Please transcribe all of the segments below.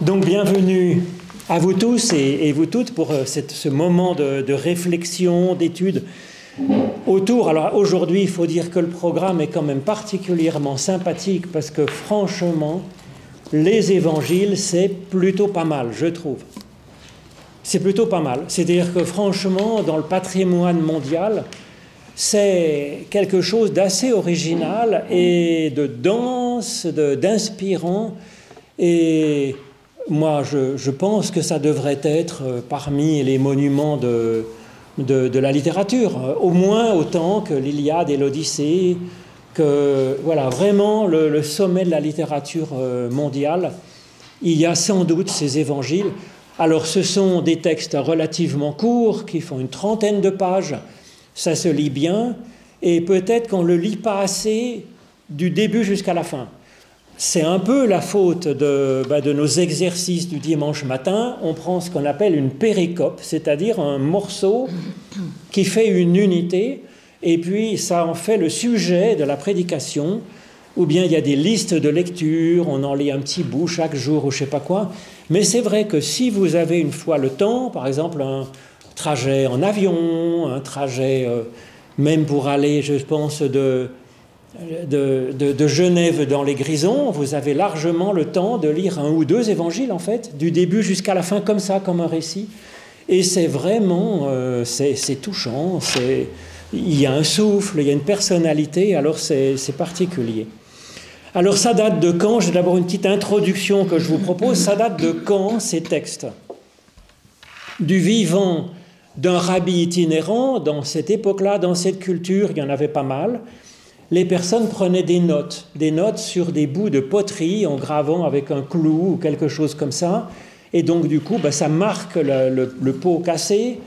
Donc bienvenue à vous tous et, vous toutes pour euh, ce moment de, réflexion, d'étude autour. Alors aujourd'hui, il faut dire que le programme est quand même particulièrement sympathique parce que franchement, les évangiles, c'est plutôt pas mal, je trouve. C'est plutôt pas mal. C'est-à-dire que franchement, dans le patrimoine mondial, c'est quelque chose d'assez original et de dense, d'inspirant. Et moi, je, pense que ça devrait être euh, parmi les monuments de, la littérature, euh, au moins autant que l'Iliade et l'Odyssée, que voilà, vraiment le, sommet de la littérature euh, mondiale. Il y a sans doute ces évangiles. Alors, ce sont des textes relativement courts qui font une trentaine de pages. Ça se lit bien, et peut-être qu'on ne le lit pas assez du début jusqu'à la fin c'est un peu la faute bah, de, nos exercices du dimanche matin. On prend ce qu'on appelle une péricope, c'est-à-dire un morceau qui fait une unité, et puis ça en fait le sujet de la prédication, ou bien il y a des listes de lecture, on en lit un petit bout chaque jour ou je sais pas quoi. Mais c'est vrai que si vous avez une fois le temps, par exemple un trajet en avion, un trajet euh, même pour aller, je pense, de de, Genève dans les Grisons, vous avez largement le temps de lire un ou deux évangiles, en fait, du début jusqu'à la fin, comme ça, comme un récit. Et c'est vraiment, euh, c'est touchant, il y a un souffle, il y a une personnalité, alors c'est particulier. Alors ça date de quand? J'ai d'abord une petite introduction que je vous propose. Ça date de quand ces textes? Du vivant d'un rabbi itinérant, dans cette époque-là, dans cette culture, il y en avait pas mal les personnes prenaient des notes, des notes sur des bouts de poterie en gravant avec un clou ou quelque chose comme ça. Et donc, du coup, bah, ça marque le, pot cassé,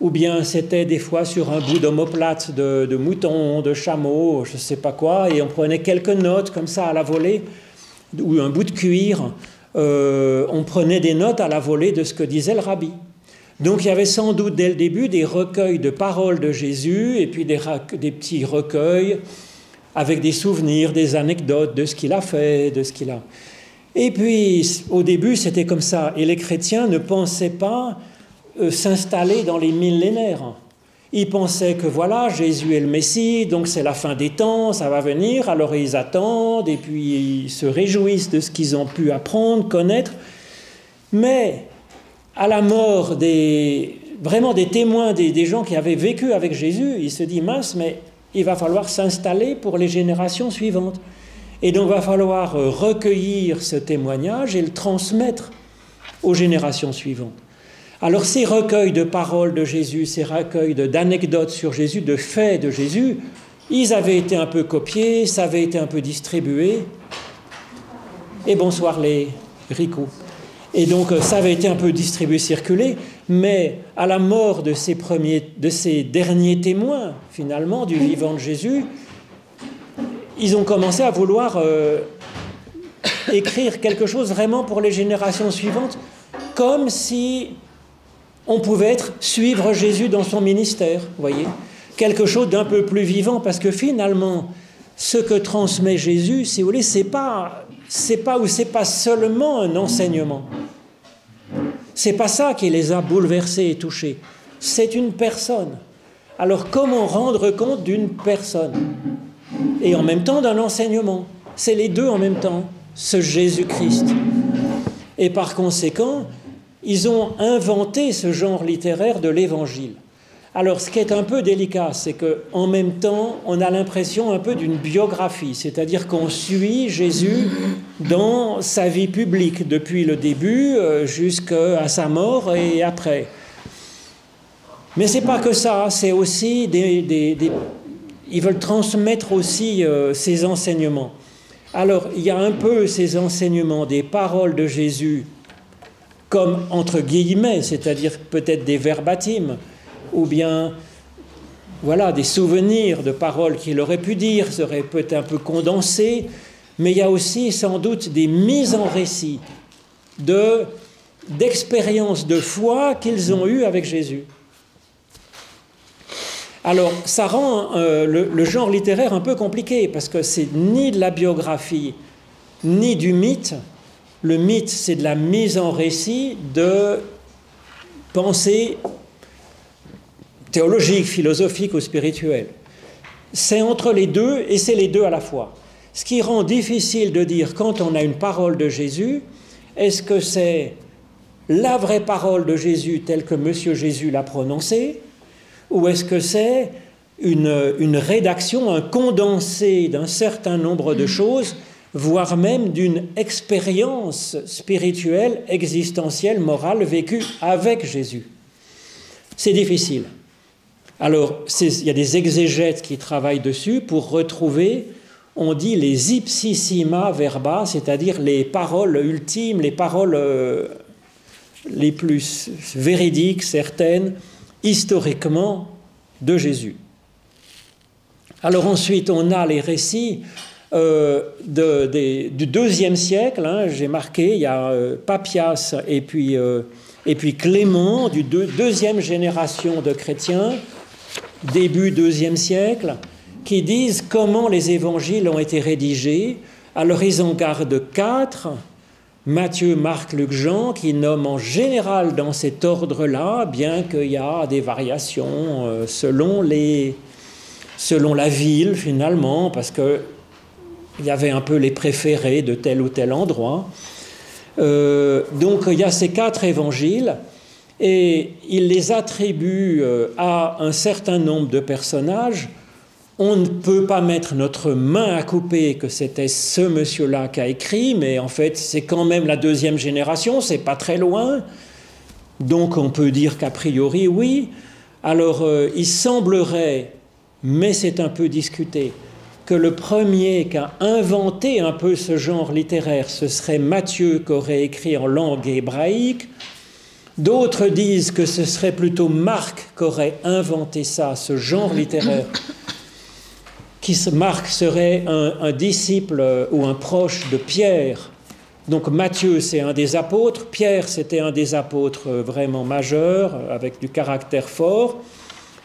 ou bien c'était des fois sur un bout d'omoplate de, mouton, de chameau, je ne sais pas quoi, et on prenait quelques notes comme ça à la volée, ou un bout de cuir. Euh, on prenait des notes à la volée de ce que disait le rabbi. Donc il y avait sans doute dès le début des recueils de paroles de Jésus, et puis des petits recueils avec des souvenirs, des anecdotes de ce qu'il a fait, de ce qu'il a. Et puis, au début, c'était comme ça. Et les chrétiens ne pensaient pas euh, s'installer dans les millénaires. Ils pensaient que voilà, Jésus est le Messie, donc c'est la fin des temps, ça va venir, alors ils attendent et puis ils se réjouissent de ce qu'ils ont pu apprendre, connaître. Mais à la mort des, vraiment des témoins, des, des gens qui avaient vécu avec Jésus, ils se disent mince, mais il va falloir s'installer pour les générations suivantes. Et donc il va falloir euh, recueillir ce témoignage et le transmettre aux générations suivantes. Alors ces recueils de paroles de Jésus, ces recueils d'anecdotes sur Jésus, de faits de Jésus, ils avaient été un peu copiés, ça avait été un peu distribué. Et bonsoir les ricots. Et donc euh, ça avait été un peu distribué, circulé, mais à la mort de ces, premiers, de derniers témoins, finalement, du vivant de Jésus, ils ont commencé à vouloir euh, écrire quelque chose vraiment pour les générations suivantes, comme si on pouvait être, suivre Jésus dans son ministère, voyez Quelque chose d'un peu plus vivant, parce que finalement, ce que transmet Jésus, si vous voulez, c'est pas, c'est pas ou c'est pas seulement un enseignement. C'est pas ça qui les a bouleversés et touchés. C'est une personne. Alors comment rendre compte d'une personne? Et en même temps d'un enseignement C'est les deux en même temps, ce Jésus-Christ. Et par conséquent, ils ont inventé ce genre littéraire de l'évangile. Alors, ce qui est un peu délicat, c'est qu'en même temps, on a l'impression un peu d'une biographie, c'est-à-dire qu'on suit Jésus dans sa vie publique, depuis le début euh, jusqu'à sa mort et après. Mais c'est pas que ça, c'est aussi des, Ils veulent transmettre aussi euh, ces enseignements. Alors, il y a un peu ces enseignements des paroles de Jésus comme entre guillemets, c'est-à-dire peut-être des verbatimes, ou bien voilà, des souvenirs de paroles qu'il aurait pu dire, seraient peut-être un peu condensés, mais il y a aussi sans doute des mises en récit de, d'expériences de foi qu'ils ont eues avec Jésus. Alors, ça rend euh, le, genre littéraire un peu compliqué, parce que c'est ni de la biographie, ni du mythe, Le mythe, c'est de la mise en récit de pensées théologiques, philosophiques ou spirituelles. C'est entre les deux et c'est les deux à la fois. Ce qui rend difficile de dire quand on a une parole de Jésus, est-ce que c'est la vraie parole de Jésus telle que Monsieur Jésus l'a prononcée, ou est-ce que c'est une, une, rédaction, un condensé d'un certain nombre de choses, voire même d'une expérience spirituelle, existentielle, morale vécue avec Jésus? C'est difficile. Alors, il y a des exégètes qui travaillent dessus pour retrouver, on dit les ipsissima verba, c'est-à-dire les paroles ultimes, les paroles euh, les plus véridiques, certaines, historiquement, de Jésus. Alors ensuite, on a les récits euh, du deuxième siècle. Hein, j'ai marqué, il y a euh, Papias et puis, Clément, du deuxième génération de chrétiens, début deuxième siècle, qui disent comment les évangiles ont été rédigés. Alors ils en gardent quatre, Matthieu, Marc, Luc, Jean, qui nomment en général dans cet ordre-là, bien qu'il y a des variations euh, selon, les, selon la ville finalement, parce qu'il y avait un peu les préférés de tel ou tel endroit. Euh, donc il y a ces quatre évangiles et il les attribue euh, à un certain nombre de personnages. On ne peut pas mettre notre main à couper que c'était ce monsieur-là qui a écrit, mais en fait, c'est quand même la deuxième génération, c'est pas très loin. Donc on peut dire qu'a priori, oui. Alors euh, il semblerait, mais c'est un peu discuté, que le premier qui a inventé un peu ce genre littéraire, ce serait Matthieu qui aurait écrit en langue hébraïque, D'autres disent que ce serait plutôt Marc qui aurait inventé ça, ce genre littéraire. Qui, Marc serait un, disciple ou un proche de Pierre. Donc Matthieu, c'est un des apôtres. Pierre, c'était un des apôtres vraiment majeurs, avec du caractère fort.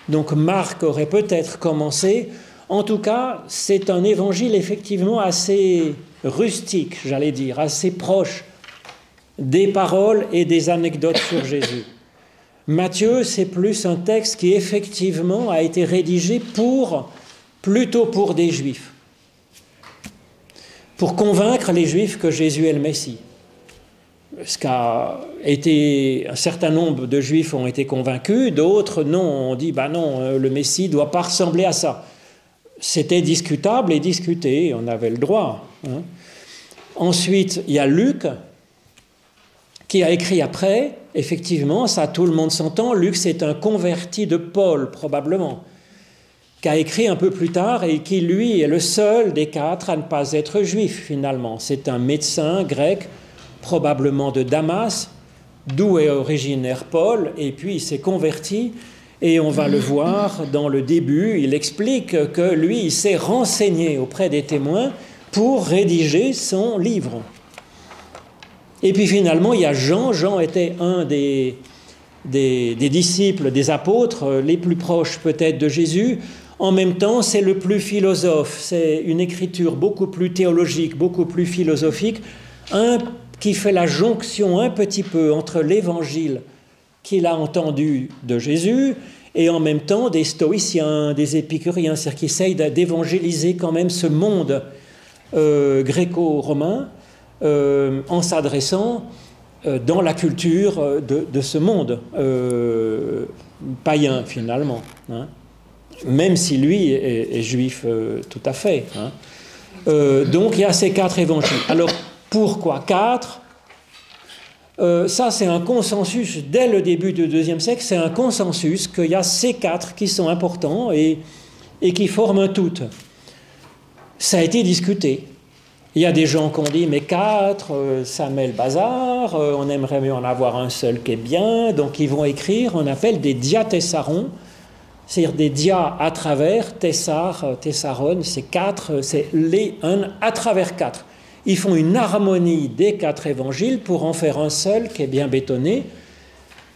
Donc Marc aurait peut-être commencé. En tout cas, c'est un évangile effectivement assez rustique, j'allais dire, assez proche des paroles et des anecdotes sur Jésus. Matthieu, c'est plus un texte qui effectivement a été rédigé pour, plutôt pour des juifs, pour convaincre les juifs que Jésus est le Messie. Ce qu'a été, un certain nombre de juifs ont été convaincus, d'autres non, on dit, bah non, euh, le Messie doit pas ressembler à ça. C'était discutable et discuté, on avait le droit. Hein. Ensuite, il y a Luc, qui a écrit après, effectivement, ça tout le monde s'entend, Luc c'est un converti de Paul probablement, qui a écrit un peu plus tard et qui lui est le seul des quatre à ne pas être juif finalement. C'est un médecin grec, probablement de Damas, d'où est originaire Paul, et puis il s'est converti. Et on va le voir dans le début, il explique que lui, il s'est renseigné auprès des témoins pour rédiger son livre. Et puis finalement, il y a Jean. Jean était un des, des, disciples, des apôtres, euh, les plus proches peut-être de Jésus. En même temps, c'est le plus philosophe. C'est une écriture beaucoup plus théologique, beaucoup plus philosophique, un qui fait la jonction un petit peu entre l'évangile qu'il a entendu de Jésus et en même temps des stoïciens, des épicuriens, c'est-à-dire qui essayent d'évangéliser quand même ce monde euh, gréco-romain euh, en s'adressant euh, dans la culture euh, de, ce monde païen finalement. Hein. même si lui est, juif tout à fait. Hein. donc il y a ces quatre évangiles. Alors pourquoi quatre? Ça, c'est un consensus, dès le début du deuxième siècle, c'est un consensus qu'il y a ces quatre qui sont importants et, et qui forment un tout. Ça a été discuté. Il y a des gens qui ont dit, mais quatre, euh, ça met le bazar, euh, on aimerait mieux en avoir un seul qui est bien, donc ils vont écrire, on appelle des diatessarons, c'est-à-dire des dia à travers, tessar, euh, tessaron, c'est quatre, c'est les un à travers quatre. Ils font une harmonie des quatre évangiles pour en faire un seul qui est bien bétonné.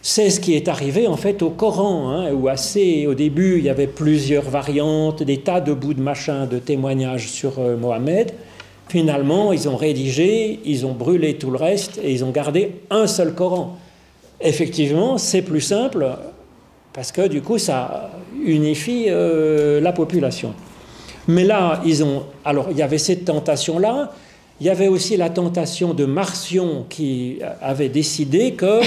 C'est ce qui est arrivé en fait au Coran, hein, où assez au début il y avait plusieurs variantes, des tas de bouts de machin, de témoignages sur Mohammed. Finalement, ils ont rédigé, ils ont brûlé tout le reste et ils ont gardé un seul Coran. Effectivement, c'est plus simple parce que du coup, ça unifie euh, la population. Mais là, ils ont. Alors, il y avait cette tentation-là. Il y avait aussi la tentation de Marcion qui avait décidé que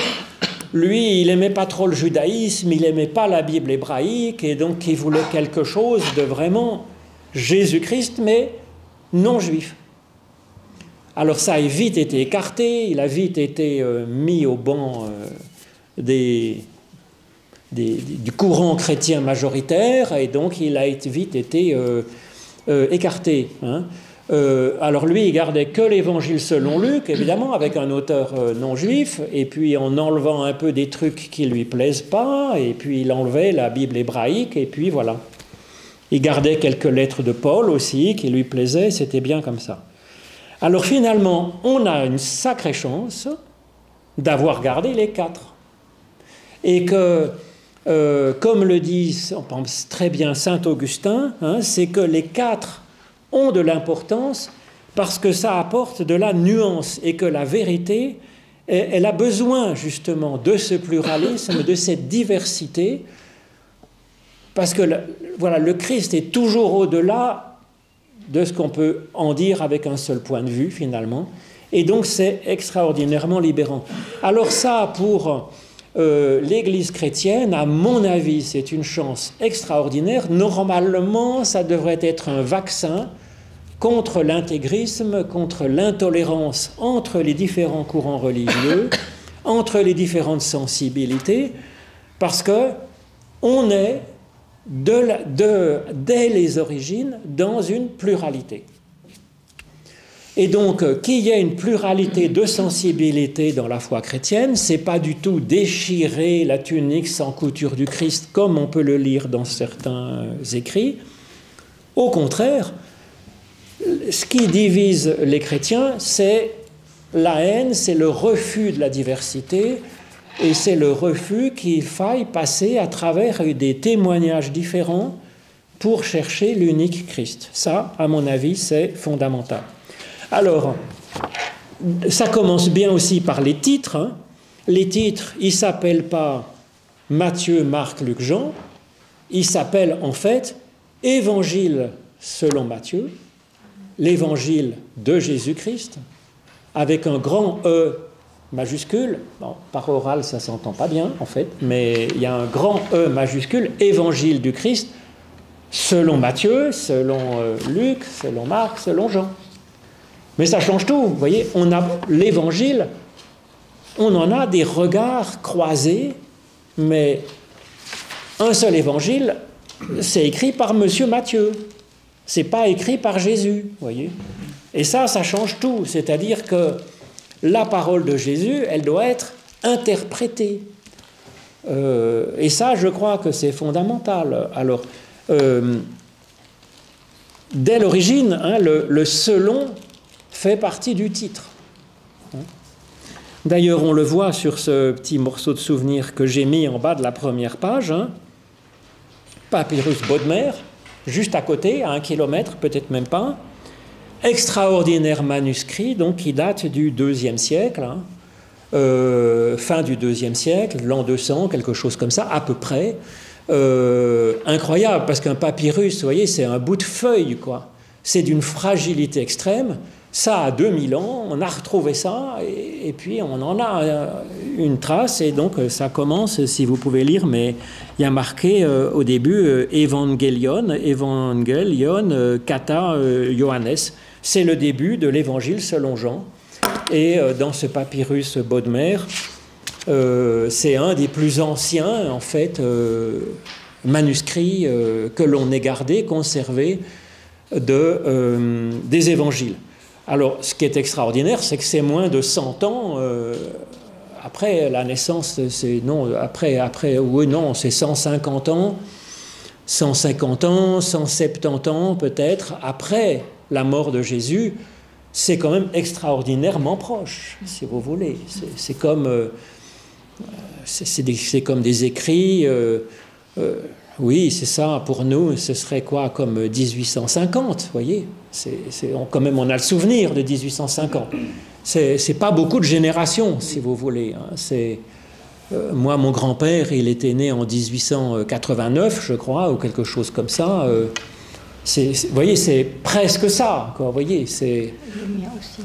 lui, il n'aimait pas trop le judaïsme, il n'aimait pas la Bible hébraïque, et donc il voulait quelque chose de vraiment Jésus-Christ, mais non juif. Alors ça a vite été écarté, il a vite été euh, mis au banc euh, du courant chrétien majoritaire, et donc il a vite été euh, écarté. Hein. alors lui, il gardait que l'évangile selon Luc, évidemment, avec un auteur non juif, et puis en enlevant un peu des trucs qui lui plaisent pas, et puis il enlevait la Bible hébraïque, et puis voilà. Il gardait quelques lettres de Paul aussi qui lui plaisaient, c'était bien comme ça. Alors finalement, on a une sacrée chance d'avoir gardé les quatre. Et que, euh, comme le dit on pense très bien Saint Augustin, hein, c'est que les quatre ont de l'importance parce que ça apporte de la nuance et que la vérité, elle a besoin justement de ce pluralisme, de cette diversité, parce que voilà, le Christ est toujours au-delà de ce qu'on peut en dire avec un seul point de vue finalement. Et donc c'est extraordinairement libérant. Alors ça, pour euh, l'Église chrétienne, à mon avis, c'est une chance extraordinaire. Normalement, ça devrait être un vaccin contre l'intégrisme, contre l'intolérance entre les différents courants religieux, entre les différentes sensibilités, parce que on est de, dès les origines dans une pluralité. Et donc, euh, qu'il y ait une pluralité de sensibilité dans la foi chrétienne, c'est pas du tout déchirer la tunique sans couture du Christ comme on peut le lire dans certains écrits. Au contraire, ce qui divise les chrétiens, c'est la haine, c'est le refus de la diversité, et c'est le refus qu'il faille passer à travers des témoignages différents pour chercher l'unique Christ. Ça, à mon avis, c'est fondamental. Alors, ça commence bien aussi par les titres. Hein. Les titres, ils ne s'appellent pas Matthieu, Marc, Luc, Jean. Ils s'appellent en fait Évangile selon Matthieu, l'évangile de Jésus-Christ, avec un grand E majuscule. par oral, ça s'entend pas bien, en fait, mais il y a un grand E majuscule, évangile du Christ, selon Matthieu, selon euh, Luc, selon Marc, selon Jean. Mais ça change tout, vous voyez, on a l'évangile, on en a des regards croisés, mais un seul évangile, c'est écrit par Monsieur Matthieu. C'est pas écrit par Jésus, voyez. Et ça, ça change tout. C'est-à-dire que la parole de Jésus, elle doit être interprétée. Euh, et ça, je crois que c'est fondamental. Alors, euh, dès l'origine, hein, le, selon fait partie du titre. D'ailleurs, on le voit sur ce petit morceau de souvenir que j'ai mis en bas de la première page. Hein. Papyrus Bodmer, juste à côté, à un kilomètre, peut-être même pas extraordinaire manuscrit, donc qui date du deuxième siècle, hein. euh, fin du deuxième siècle, l'an 200, quelque chose comme ça, à peu près. Euh, incroyable, parce qu'un papyrus, vous voyez, c'est un bout de feuille, quoi. C'est d'une fragilité extrême. Ça a 2000 ans, on a retrouvé ça, et, puis on en a euh, une trace, et donc ça commence, si vous pouvez lire, mais il y a marqué au début Evangelion, Evangelion, Kata Johannes c'est le début de l'évangile selon Jean. Et euh, dans ce papyrus Bodmer, euh, c'est un des plus anciens, en fait, euh, manuscrits que l'on ait gardé, conservé de, des évangiles. Alors, ce qui est extraordinaire, c'est que c'est moins de 100 ans après la naissance, c'est non, après, après, oui, non, c'est 150 ans, 150 ans, 170 ans peut-être après la mort de Jésus, c'est quand même extraordinairement proche, si vous voulez. C'est comme, euh, c'est comme des écrits. Euh, euh, Oui, c'est ça. Pour nous, ce serait quoi comme 1850, vous voyez Quand même, on a le souvenir de 1850. C'est, pas beaucoup de générations, si vous voulez. Hein. C'est, moi, mon grand-père, il était né en 1889, je crois, ou quelque chose comme ça. Euh, vous voyez, c'est presque ça. Quoi, vous voyez, c'est.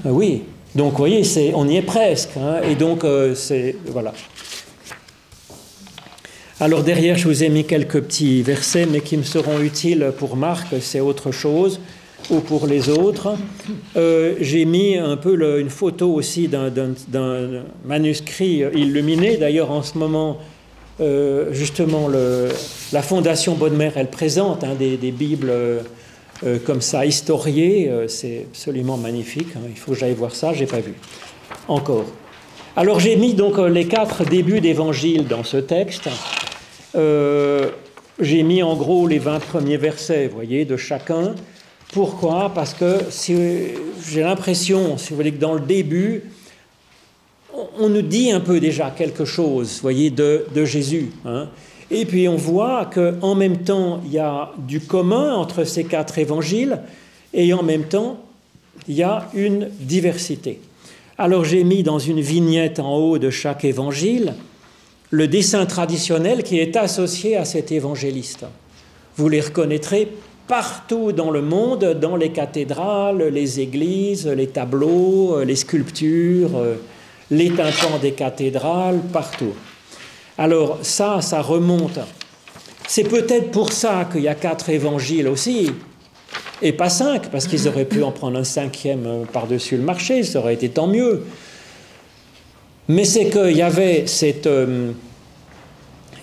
Euh, oui. Donc, vous voyez, c'est, on y est presque. Hein. et donc, c'est voilà. Alors derrière, je vous ai mis quelques petits versets, mais qui me seront utiles pour Marc, c'est autre chose, ou pour les autres. Euh, j'ai mis un peu une photo aussi d'un manuscrit illuminé. D'ailleurs, en ce moment, euh, justement, la Fondation Bonne elle présente hein, des, Bibles euh, comme ça, historiées. c'est absolument magnifique. Hein. il faut que j'aille voir ça, j'ai pas vu encore. Alors j'ai mis donc les quatre débuts d'évangile dans ce texte. Euh, j'ai mis en gros les 20 premiers versets, vous voyez, de chacun. Pourquoi? Parce que j'ai l'impression, si vous voulez, que dans le début, on nous dit un peu déjà quelque chose, voyez, de, Jésus. Hein. Et puis on voit qu'en même temps, il y a du commun entre ces quatre évangiles, et en même temps, il y a une diversité. Alors j'ai mis dans une vignette en haut de chaque évangile le dessin traditionnel qui est associé à cet évangéliste. Vous les reconnaîtrez partout dans le monde, dans les cathédrales, les églises, les tableaux, les sculptures, les tympans des cathédrales, partout. Alors ça, ça remonte. C'est peut-être pour ça qu'il y a quatre évangiles aussi, et pas cinq, parce qu'ils auraient pu en prendre un cinquième par-dessus le marché, ça aurait été tant mieux. Mais c'est qu'il y avait cette... Euh,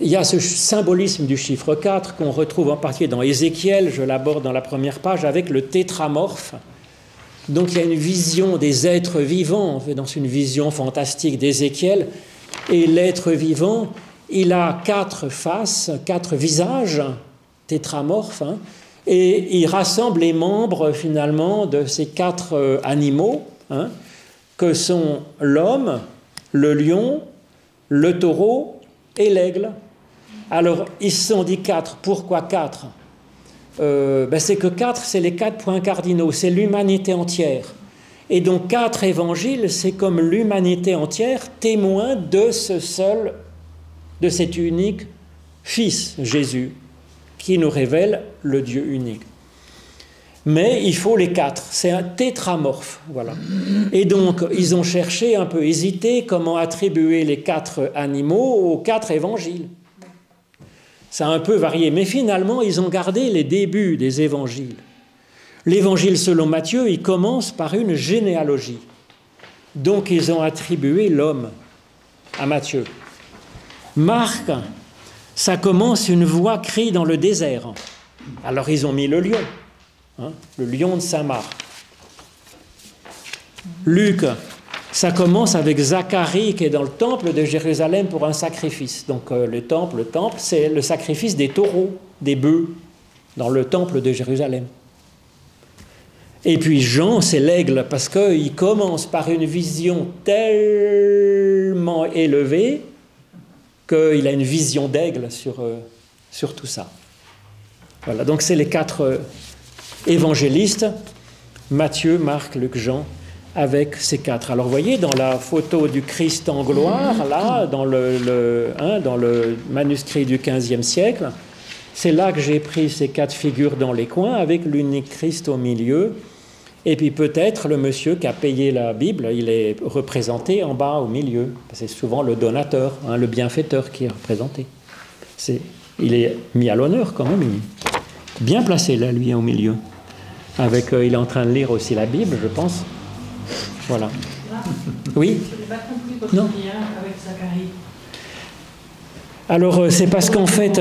il y a ce symbolisme du chiffre 4 qu'on retrouve en particulier dans Ézéchiel, je l'aborde dans la première page, avec le tétramorphe. Donc il y a une vision des êtres vivants, dans une vision fantastique d'Ézéchiel, et l'être vivant, il a quatre faces, quatre visages tétramorphes, hein, et il rassemble les membres finalement de ces quatre euh, animaux, hein, que sont l'homme, le lion, le taureau et l'aigle. Alors, ils se sont dit quatre. Pourquoi quatre? Euh, ben, C'est que quatre, c'est les quatre points cardinaux, c'est l'humanité entière. Et donc, quatre évangiles, c'est comme l'humanité entière témoin de ce seul, de cet unique Fils, Jésus, qui nous révèle le Dieu unique. Mais il faut les quatre. C'est un tétramorphe. Voilà. Et donc, ils ont cherché, un peu hésité, comment attribuer les quatre animaux aux quatre évangiles. Ça a un peu varié. Mais finalement, ils ont gardé les débuts des évangiles. L'évangile selon Matthieu, il commence par une généalogie. Donc, ils ont attribué l'homme à Matthieu. Marc, ça commence une voix crie dans le désert. Alors, ils ont mis le lion. Hein, le lion de Saint-Marc. Luc, ça commence avec Zacharie qui est dans le temple de Jérusalem pour un sacrifice. Donc euh, le temple, le temple, c'est le sacrifice des taureaux, des bœufs, dans le temple de Jérusalem. Et puis Jean, c'est l'aigle, parce qu'il commence par une vision tellement élevée qu'il a une vision d'aigle sur, euh, tout ça. Voilà, donc c'est les quatre euh, évangélistes, Matthieu, Marc, Luc, Jean, avec ces quatre. Alors vous voyez, dans la photo du Christ en gloire, là, dans le, hein, dans le manuscrit du XVe siècle, c'est là que j'ai pris ces quatre figures dans les coins, avec l'unique Christ au milieu. Et puis peut-être le monsieur qui a payé la Bible, il est représenté en bas au milieu. C'est souvent le donateur, hein, le bienfaiteur qui est représenté. Il est mis à l'honneur quand même, bien placé là, lui, au milieu. Avec, euh, il est en train de lire aussi la Bible, je pense. Voilà. Oui? Non avec Zacharie. Alors, euh, c'est parce qu'en fait.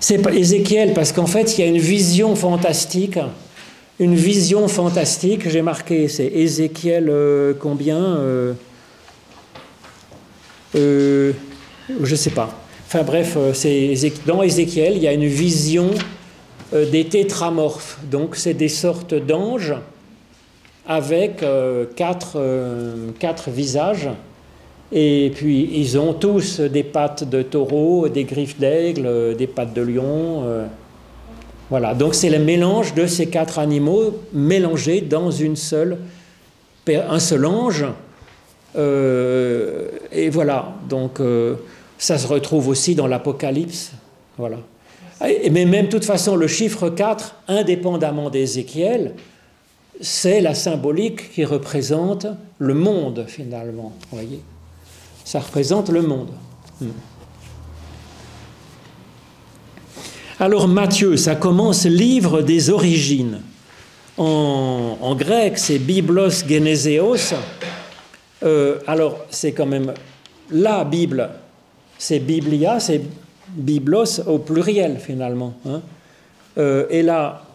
C'est Ézéchiel, parce qu'en fait, il y a une vision fantastique. Une vision fantastique, j'ai marqué, c'est Ézéchiel euh, combien euh, Je ne sais pas. Enfin bref, dans Ézéchiel, il y a une vision des tétramorphes. Donc, c'est des sortes d'anges avec euh, quatre, euh, quatre, visages Et puis ils ont tous des pattes de taureau, des griffes d'aigle, des pattes de lion. Voilà, donc c'est le mélange de ces quatre animaux mélangés dans une seule, un seul ange. Euh, et voilà, donc euh, ça se retrouve aussi dans l'Apocalypse. Voilà. Mais même de toute façon, le chiffre 4, indépendamment d'Ézéchiel, c'est la symbolique qui représente le monde finalement. voyez Ça représente le monde. Hmm. Alors Matthieu, ça commence livre des origines. En, grec, c'est Biblos Geneseos. Euh, alors, c'est quand même la Bible, c'est Biblia, c'est Biblos au pluriel finalement. Hein. Euh, et là,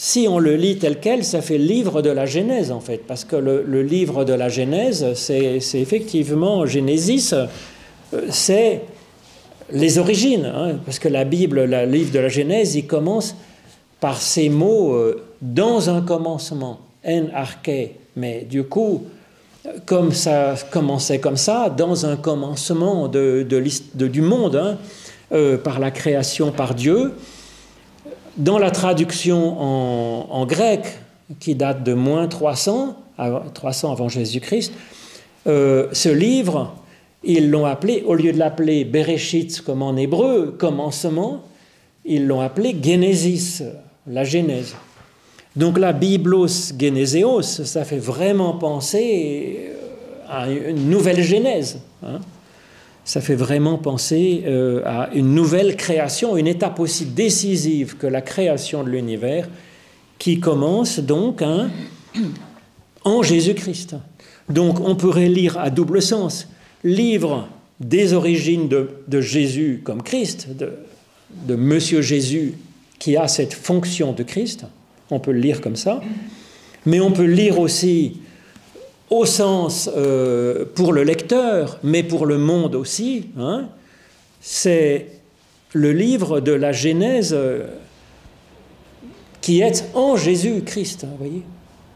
si on le lit tel quel, ça fait livre de la Genèse en fait, parce que le, livre de la Genèse, c'est effectivement Genesis, euh, c'est les origines, hein, parce que la Bible, le livre de la Genèse, il commence par ces mots euh, dans un commencement, en arché. Mais du coup, comme ça commençait comme ça, dans un commencement de, du monde, hein, euh, par la création par Dieu, dans la traduction en, grec, qui date de moins 300, 300 avant Jésus-Christ, euh, ce livre ils l'ont appelé, au lieu de l'appeler Bereshit comme en hébreu, commencement, ils l'ont appelé Genesis, la Genèse. Donc la Biblos Geneseos, ça fait vraiment penser à une nouvelle Genèse. Hein. Ça fait vraiment penser euh, à une nouvelle création, une étape aussi décisive que la création de l'univers, qui commence donc hein, en Jésus-Christ. Donc on pourrait lire à double sens livre des origines de, Jésus comme Christ, de, Monsieur Jésus qui a cette fonction de Christ, on peut le lire comme ça, mais on peut lire aussi au sens euh, pour le lecteur, mais pour le monde aussi. Hein. c'est le livre de la Genèse euh, qui est en Jésus-Christ, hein, voyez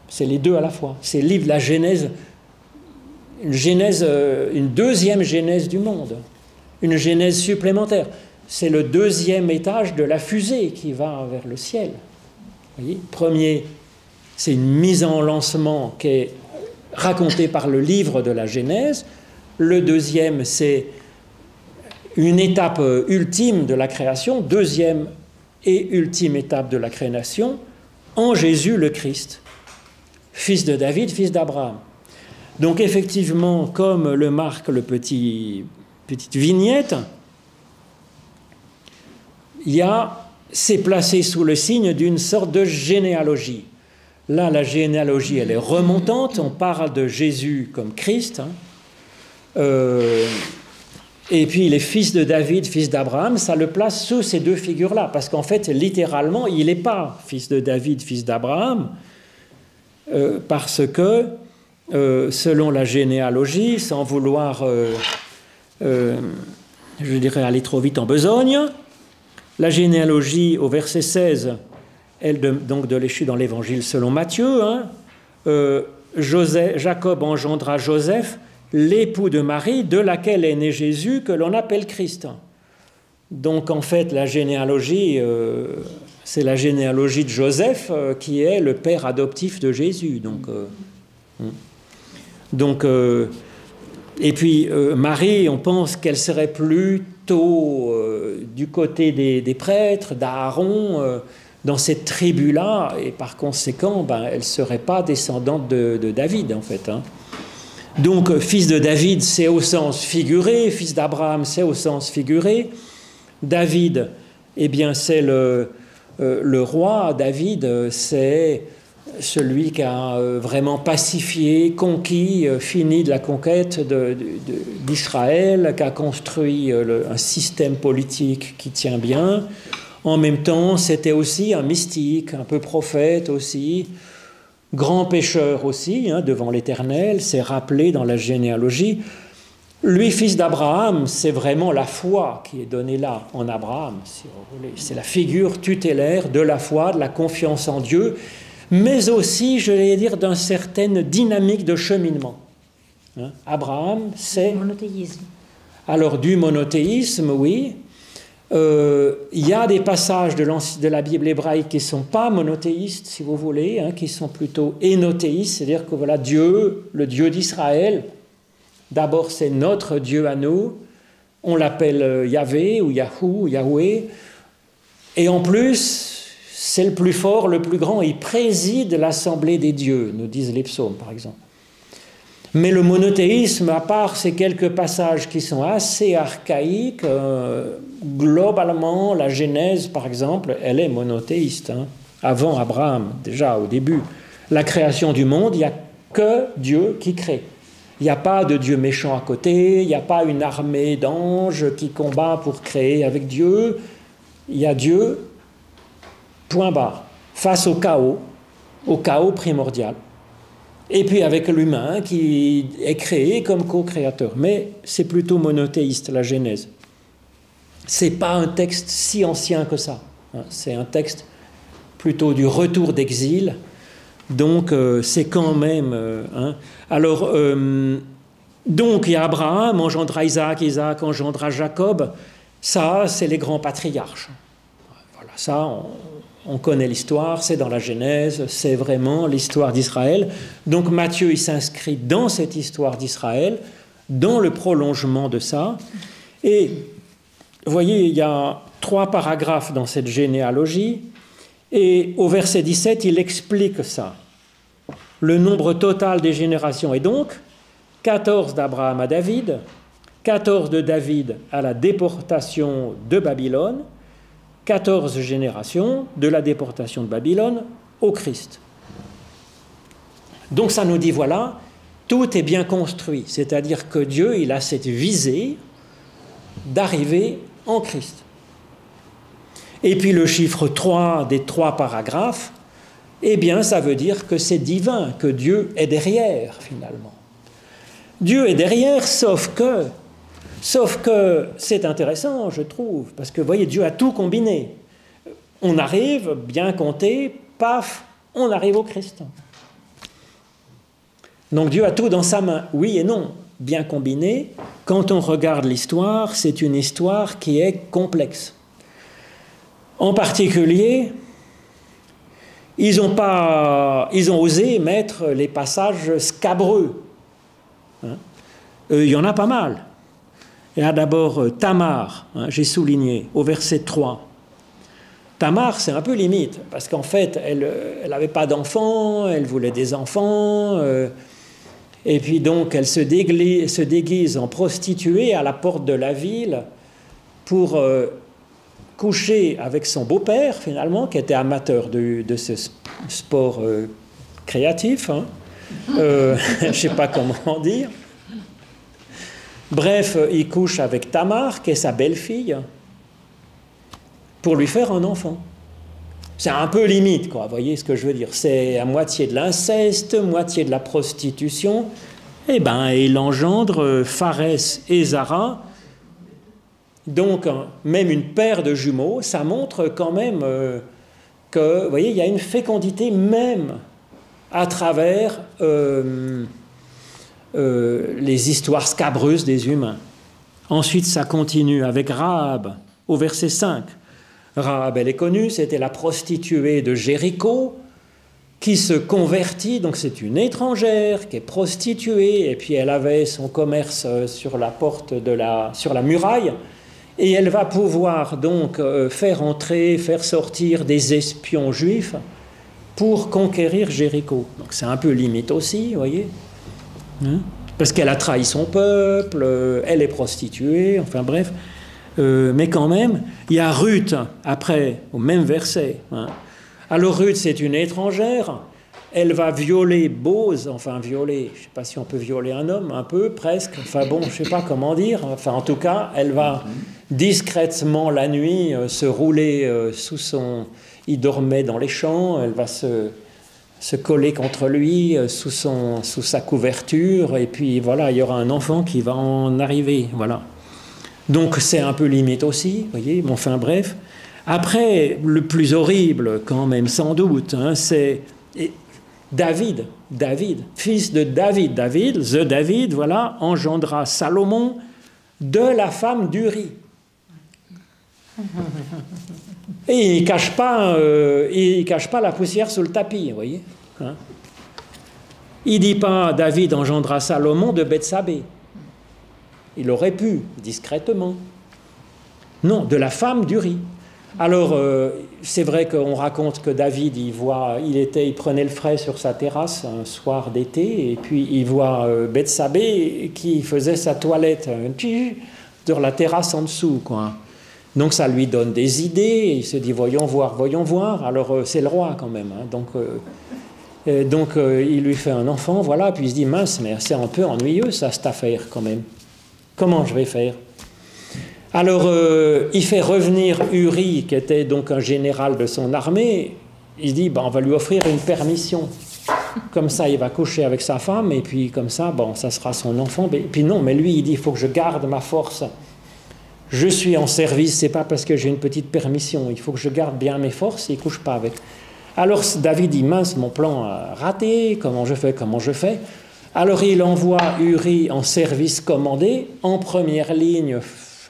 C'est les deux à la fois. C'est le livre de la Genèse euh, une deuxième genèse du monde, une genèse supplémentaire. C'est le deuxième étage de la fusée qui va vers le ciel. Premier, c'est une mise en lancement qui est racontée par le livre de la Genèse. Le deuxième, c'est une étape euh, ultime de la création, deuxième et ultime étape de la création, en Jésus le Christ, fils de David, fils d'Abraham. Donc effectivement, comme le marque le petit petite vignette, il y a c'est placé sous le signe d'une sorte de généalogie. Là, la généalogie, elle est remontante. On parle de Jésus comme Christ. Hein. Euh, et puis les fils de David, fils d'Abraham, ça le place sous ces deux figures-là. Parce qu'en fait, littéralement, il n'est pas fils de David, fils d'Abraham. Euh, parce que euh, selon la généalogie, sans vouloir, je dirais, aller trop vite en besogne. La généalogie, au verset 16, elle donc de l'échu dans l'évangile selon Matthieu, hein, Joseph, Jacob engendra Joseph, l'époux de Marie, de laquelle est né Jésus, que l'on appelle Christ. Donc en fait, la généalogie, c'est la généalogie de Joseph qui est le père adoptif de Jésus. Donc, euh, et puis euh, Marie, on pense qu'elle serait plutôt euh, du côté des, prêtres, d'Aaron, dans cette tribu-là, et par conséquent, ben, elle ne serait pas descendante de, David, en fait. Hein. Donc, fils de David, c'est au sens figuré, fils d'Abraham, c'est au sens figuré. David, eh bien, c'est le, le roi. David, c'est celui qui a euh, vraiment pacifié, conquis, euh, fini de la conquête d'Israël, qui a construit euh, un système politique qui tient bien. En même temps, c'était aussi un mystique, un peu prophète aussi, grand pécheur aussi, hein, devant l'Éternel, c'est rappelé dans la généalogie. Lui, fils d'Abraham, c'est vraiment la foi qui est donnée là, en Abraham, si vous voulez. C'est la figure tutélaire de la foi, de la confiance en Dieu mais aussi, je vais dire, d'une certaine dynamique de cheminement. Hein. Abraham, c'est... Monothéisme. Alors du monothéisme, oui. Euh, il y a des passages de, la Bible hébraïque qui ne sont pas monothéistes, si vous voulez, hein, qui sont plutôt énothéistes, c'est-à-dire que voilà, Dieu, le Dieu d'Israël, d'abord c'est notre Dieu à nous, on l'appelle euh, Yahvé ou Yahou, Yahweh, et en plus, c'est le plus fort, le plus grand, il préside l'assemblée des dieux, nous disent les psaumes par exemple. Mais le monothéisme, à part ces quelques passages qui sont assez archaïques, euh, globalement, la Genèse, par exemple, elle est monothéiste. Hein. Avant Abraham, déjà au début, la création du monde, il n'y a que Dieu qui crée. Il n'y a pas de Dieu méchant à côté, il n'y a pas une armée d'anges qui combat pour créer avec Dieu. Il y a Dieu, point barre, face au chaos, au chaos primordial et puis avec l'humain qui est créé comme co-créateur. Mais c'est plutôt monothéiste, la Genèse. C'est pas un texte si ancien que ça. Hein. C'est un texte plutôt du retour d'exil. Donc euh, c'est quand même. Euh, hein. Alors, euh, donc il y a Abraham, engendra Isaac, Isaac engendra Jacob. Ça, c'est les grands patriarches. Voilà, ça, on, on connaît l'histoire, c'est dans la Genèse, c'est vraiment l'histoire d'Israël. Donc Matthieu, il s'inscrit dans cette histoire d'Israël, dans le prolongement de ça. Et vous voyez, il y a trois paragraphes dans cette généalogie. Et au verset 17, il explique ça. Le nombre total des générations est donc 14 d'Abraham à David, 14 de David à la déportation de Babylone, 14 générations de la déportation de Babylone au Christ. Donc ça nous dit, voilà, tout est bien construit, c'est-à-dire que Dieu, il a cette visée d'arriver en Christ. Et puis le chiffre 3 des trois paragraphes, eh bien ça veut dire que c'est divin, que Dieu est derrière finalement. Dieu est derrière, sauf que Sauf que c'est intéressant, je trouve, parce que vous voyez, Dieu a tout combiné. On arrive, bien compté, paf, on arrive au Christ. Donc Dieu a tout dans sa main, oui et non, bien combiné. Quand on regarde l'histoire, c'est une histoire qui est complexe. En particulier, ils ont, osé mettre les passages scabreux. Hein. Euh, il y en a pas mal. Il y a d'abord euh, Tamar, hein, j'ai souligné, au verset 3. Tamar, c'est un peu limite, parce qu'en fait, elle n'avait euh, pas d'enfants, elle voulait des enfants, euh, et puis donc elle se déguise, se déguise, en prostituée à la porte de la ville pour coucher avec son beau-père, finalement, qui était amateur de, ce sport créatif. Hein. je ne sais pas comment dire. Bref, il couche avec Tamar, qui est sa belle-fille, pour lui faire un enfant. C'est un peu limite, quoi, vous voyez ce que je veux dire. C'est à moitié de l'inceste, moitié de la prostitution. Eh bien, il engendre Pharès et Zara. Donc, même une paire de jumeaux, ça montre quand même euh, que, voyez, il y a une fécondité même à travers... Euh, euh, les histoires scabreuses des humains. Ensuite, ça continue avec Rahab, au verset 5. Rahab, elle est connue, c'était la prostituée de Jéricho qui se convertit, donc c'est une étrangère qui est prostituée, et puis elle avait son commerce euh, sur la porte de la, sur la muraille, et elle va pouvoir donc euh, faire entrer, faire sortir des espions juifs pour conquérir Jéricho. Donc c'est un peu limite aussi, vous voyez. Hein? Parce qu'elle a trahi son peuple, euh, elle est prostituée, enfin bref. Euh, mais quand même, il y a Ruth, après, au même verset. Hein. Alors Ruth, c'est une étrangère, elle va violer Bose, enfin violer, je ne sais pas si on peut violer un homme, un peu, presque, enfin bon, je ne sais pas comment dire, enfin en tout cas, elle va discrètement la nuit euh, se rouler sous son... Il dormait dans les champs, elle va se se coller contre lui euh, sous, son, sous sa couverture, et puis voilà, il y aura un enfant qui va en arriver. Voilà. Donc c'est un peu limite aussi, voyez, mais enfin bref. Après, le plus horrible, quand même, sans doute, hein, c'est. David, David, fils de David, David, the David, voilà, engendra Salomon de la femme d'Uri. Et il ne cache, pas, euh, cache pas la poussière sous le tapis, vous voyez. Hein. il dit pas David engendra Salomon de Bethsabée. Il aurait pu, discrètement. Non, de la femme d'Uri. Alors, euh, c'est vrai qu'on raconte que David, il, voit, il, était, il prenait le frais sur sa terrasse un soir d'été, et puis il voit euh, Bethsabée qui faisait sa toilette sur la terrasse en dessous. Quoi. Donc ça lui donne des idées, il se dit voyons voir, voyons voir. Alors euh, c'est le roi quand même. Hein. donc, donc il lui fait un enfant, voilà, puis il se dit mince, mais c'est un peu ennuyeux ça, cette affaire quand même. Comment je vais faire? Alors, euh, il fait revenir Uri, qui était donc un général de son armée. Il dit, ben, on va lui offrir une permission. Comme ça, il va coucher avec sa femme, et puis comme ça, bon, ça sera son enfant. Et puis non, mais lui, il dit, il faut que je garde ma force. Je suis en service, c'est pas parce que j'ai une petite permission. Il faut que je garde bien mes forces, et couche pas avec. Alors David dit, mince, mon plan a raté, comment je fais, comment je fais? Alors il envoie Uri en service commandé, en première ligne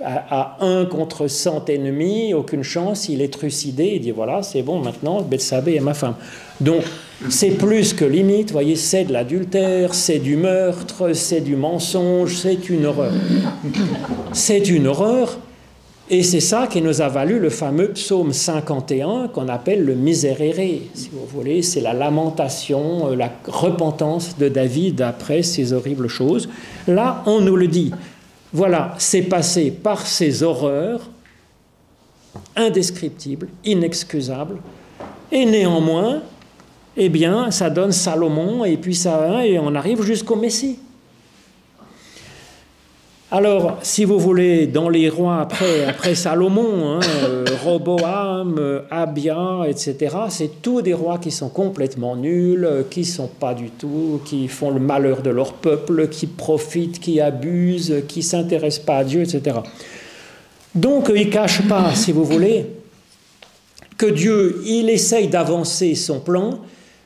à, un contre 100 ennemis, aucune chance, il est trucidé, il dit voilà, c'est bon, maintenant, Bethsabée est ma femme. Donc, c'est plus que limite, vous voyez, c'est de l'adultère, c'est du meurtre, c'est du mensonge, c'est une horreur. C'est une horreur, et c'est ça qui nous a valu le fameux psaume 51 qu'on appelle le miserere, si vous voulez, c'est la lamentation, euh, la repentance de David après ces horribles choses. Là, on nous le dit. Voilà, c'est passé par ces horreurs indescriptibles, inexcusables, et néanmoins, eh bien, ça donne Salomon, et puis ça, et on arrive jusqu'au Messie. Alors, si vous voulez, dans les rois après, Salomon, hein, euh, Roboam, euh, Abia, etc., c'est tous des rois qui sont complètement nuls, euh, qui sont pas du tout, qui font le malheur de leur peuple, qui profitent, qui abusent, qui s'intéressent pas à Dieu, etc. Donc, il cache pas, si vous voulez, que Dieu, il essaye d'avancer son plan,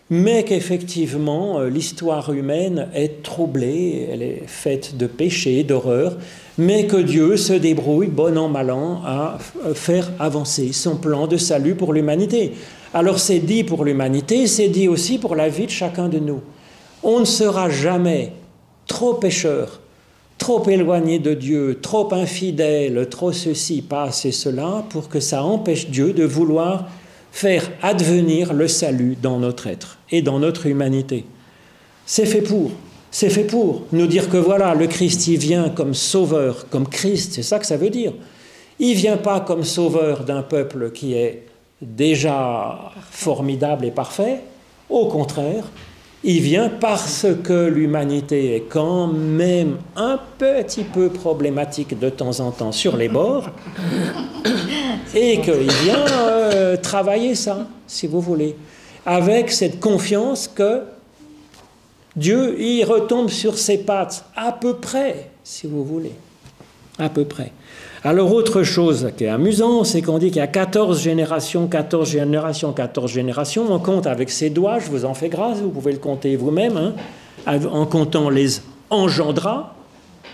mais qu'effectivement euh, l'histoire humaine est troublée, elle est faite de péchés, d'horreurs, mais que Dieu se débrouille, bon an, mal an, à faire avancer son plan de salut pour l'humanité. Alors c'est dit pour l'humanité, c'est dit aussi pour la vie de chacun de nous. On ne sera jamais trop pécheur, trop éloigné de Dieu, trop infidèle, trop ceci, pas assez cela, pour que ça empêche Dieu de vouloir faire advenir le salut dans notre être et dans notre humanité. C'est fait pour. C'est fait pour nous dire que voilà, le Christ, il vient comme sauveur, comme Christ, c'est ça que ça veut dire. Il vient pas comme sauveur d'un peuple qui est déjà formidable et parfait. Au contraire, il vient parce que l'humanité est quand même un petit peu problématique de temps en temps sur les bords et qu'il vient euh, travailler ça, si vous voulez, avec cette confiance que Dieu, il retombe sur ses pattes, à peu près, si vous voulez, à peu près. Alors autre chose qui est amusant, c'est qu'on dit qu'il y a 14 générations, 14 générations, 14 générations. On compte avec ses doigts, je vous en fais grâce, vous pouvez le compter vous-même, hein, en comptant les engendras.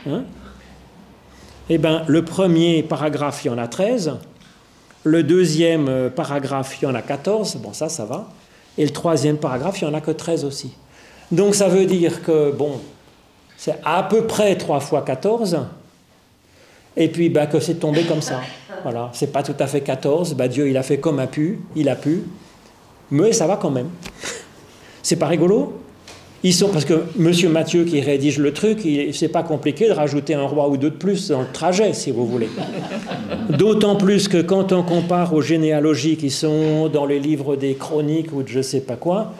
Hein. Eh bien, le premier paragraphe, il y en a 13. Le deuxième euh, paragraphe, il y en a 14, bon ça, ça va. Et le troisième paragraphe, il n'y en a que 13 aussi. Donc ça veut dire que, bon, c'est à peu près 3 fois 14, et puis bah, que c'est tombé comme ça. Voilà, c'est pas tout à fait 14, bah, Dieu il a fait comme a pu, il a pu, mais ça va quand même. c'est pas rigolo? Ils sont, parce que Monsieur Mathieu qui rédige le truc, c'est pas compliqué de rajouter un roi ou deux de plus dans le trajet, si vous voulez. D'autant plus que quand on compare aux généalogies qui sont dans les livres des chroniques ou de je sais pas quoi,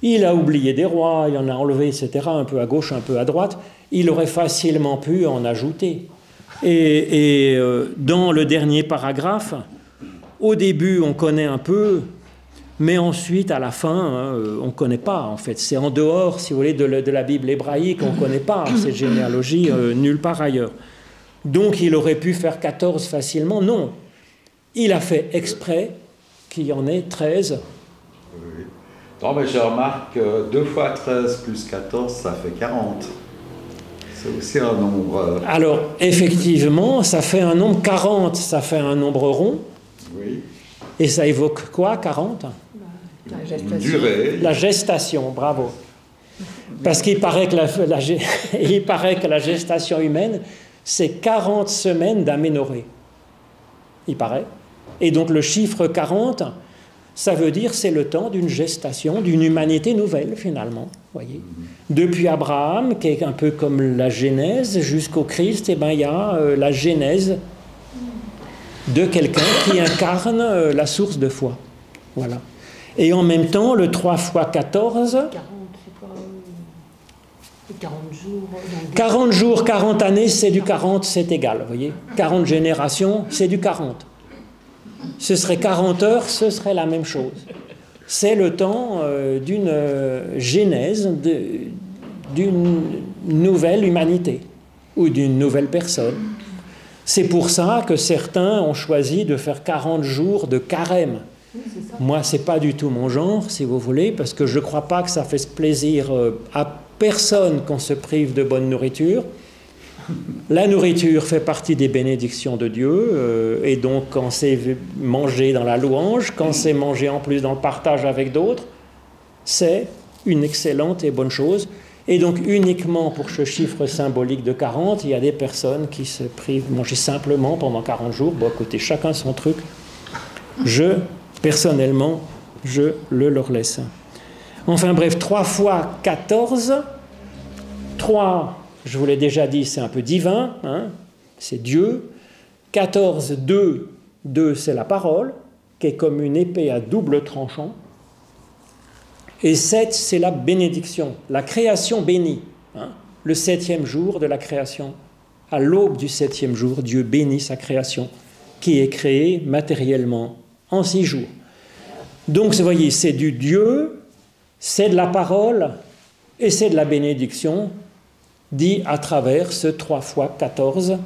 il a oublié des rois, il en a enlevé, etc., un peu à gauche, un peu à droite. Il aurait facilement pu en ajouter. Et, euh, dans le dernier paragraphe, au début, on connaît un peu mais ensuite, à la fin, hein, euh, on ne connaît pas, en fait. C'est en dehors, si vous voulez, de, la Bible hébraïque, on ne connaît pas cette généalogie euh, nulle part ailleurs. Donc, il aurait pu faire 14 facilement. Non. Il a fait exprès qu'il y en ait 13. Non, mais je remarque que 2 fois 13 plus 14, ça fait 40. C'est aussi un nombre. Euh, Alors, effectivement, ça fait un nombre 40, ça fait un nombre rond. Oui. Et ça évoque quoi, 40 La gestation. Durée. La gestation, bravo. Parce qu'il paraît, que la, il paraît que la gestation humaine, c'est 40 semaines d'aménorrhée. Il paraît. Et donc le chiffre 40, ça veut dire c'est le temps d'une gestation, d'une humanité nouvelle finalement. Voyez. Depuis Abraham, qui est un peu comme la Genèse, jusqu'au Christ, et eh ben, il y a euh, la Genèse de quelqu'un qui incarne euh, la source de foi. Voilà. Et en même temps, le 3 fois 14... 40 jours. 40 jours, 40 années, c'est du 40, c'est égal, vous voyez 40 générations, c'est du 40. Ce serait 40 heures, ce serait la même chose. C'est le temps euh, d'une euh, genèse, d'une nouvelle humanité ou d'une nouvelle personne. C'est pour ça que certains ont choisi de faire 40 jours de carême. Moi, c'est pas du tout mon genre, si vous voulez, parce que je ne crois pas que ça fasse plaisir euh, à personne qu'on se prive de bonne nourriture. La nourriture fait partie des bénédictions de Dieu, euh, et donc quand c'est mangé dans la louange, quand c'est mangé en plus dans le partage avec d'autres, c'est une excellente et bonne chose. Et donc uniquement pour ce chiffre symbolique de 40, il y a des personnes qui se privent de manger simplement pendant 40 jours. Bon, écoutez, chacun son truc. Je, personnellement, je le leur laisse. Enfin bref, 3 fois 14, 3, je vous l'ai déjà dit, c'est un peu divin, hein, c'est Dieu. 14, 2, 2, c'est la parole, qui est comme une épée à double tranchant. Et 7, c'est la bénédiction, la création bénie, hein, le septième jour de la création. À l'aube du septième jour, Dieu bénit sa création, qui est créée matériellement en six jours. Donc, vous voyez, c'est du Dieu c'est de la parole et c'est de la bénédiction dit à travers ce 3 fois 14.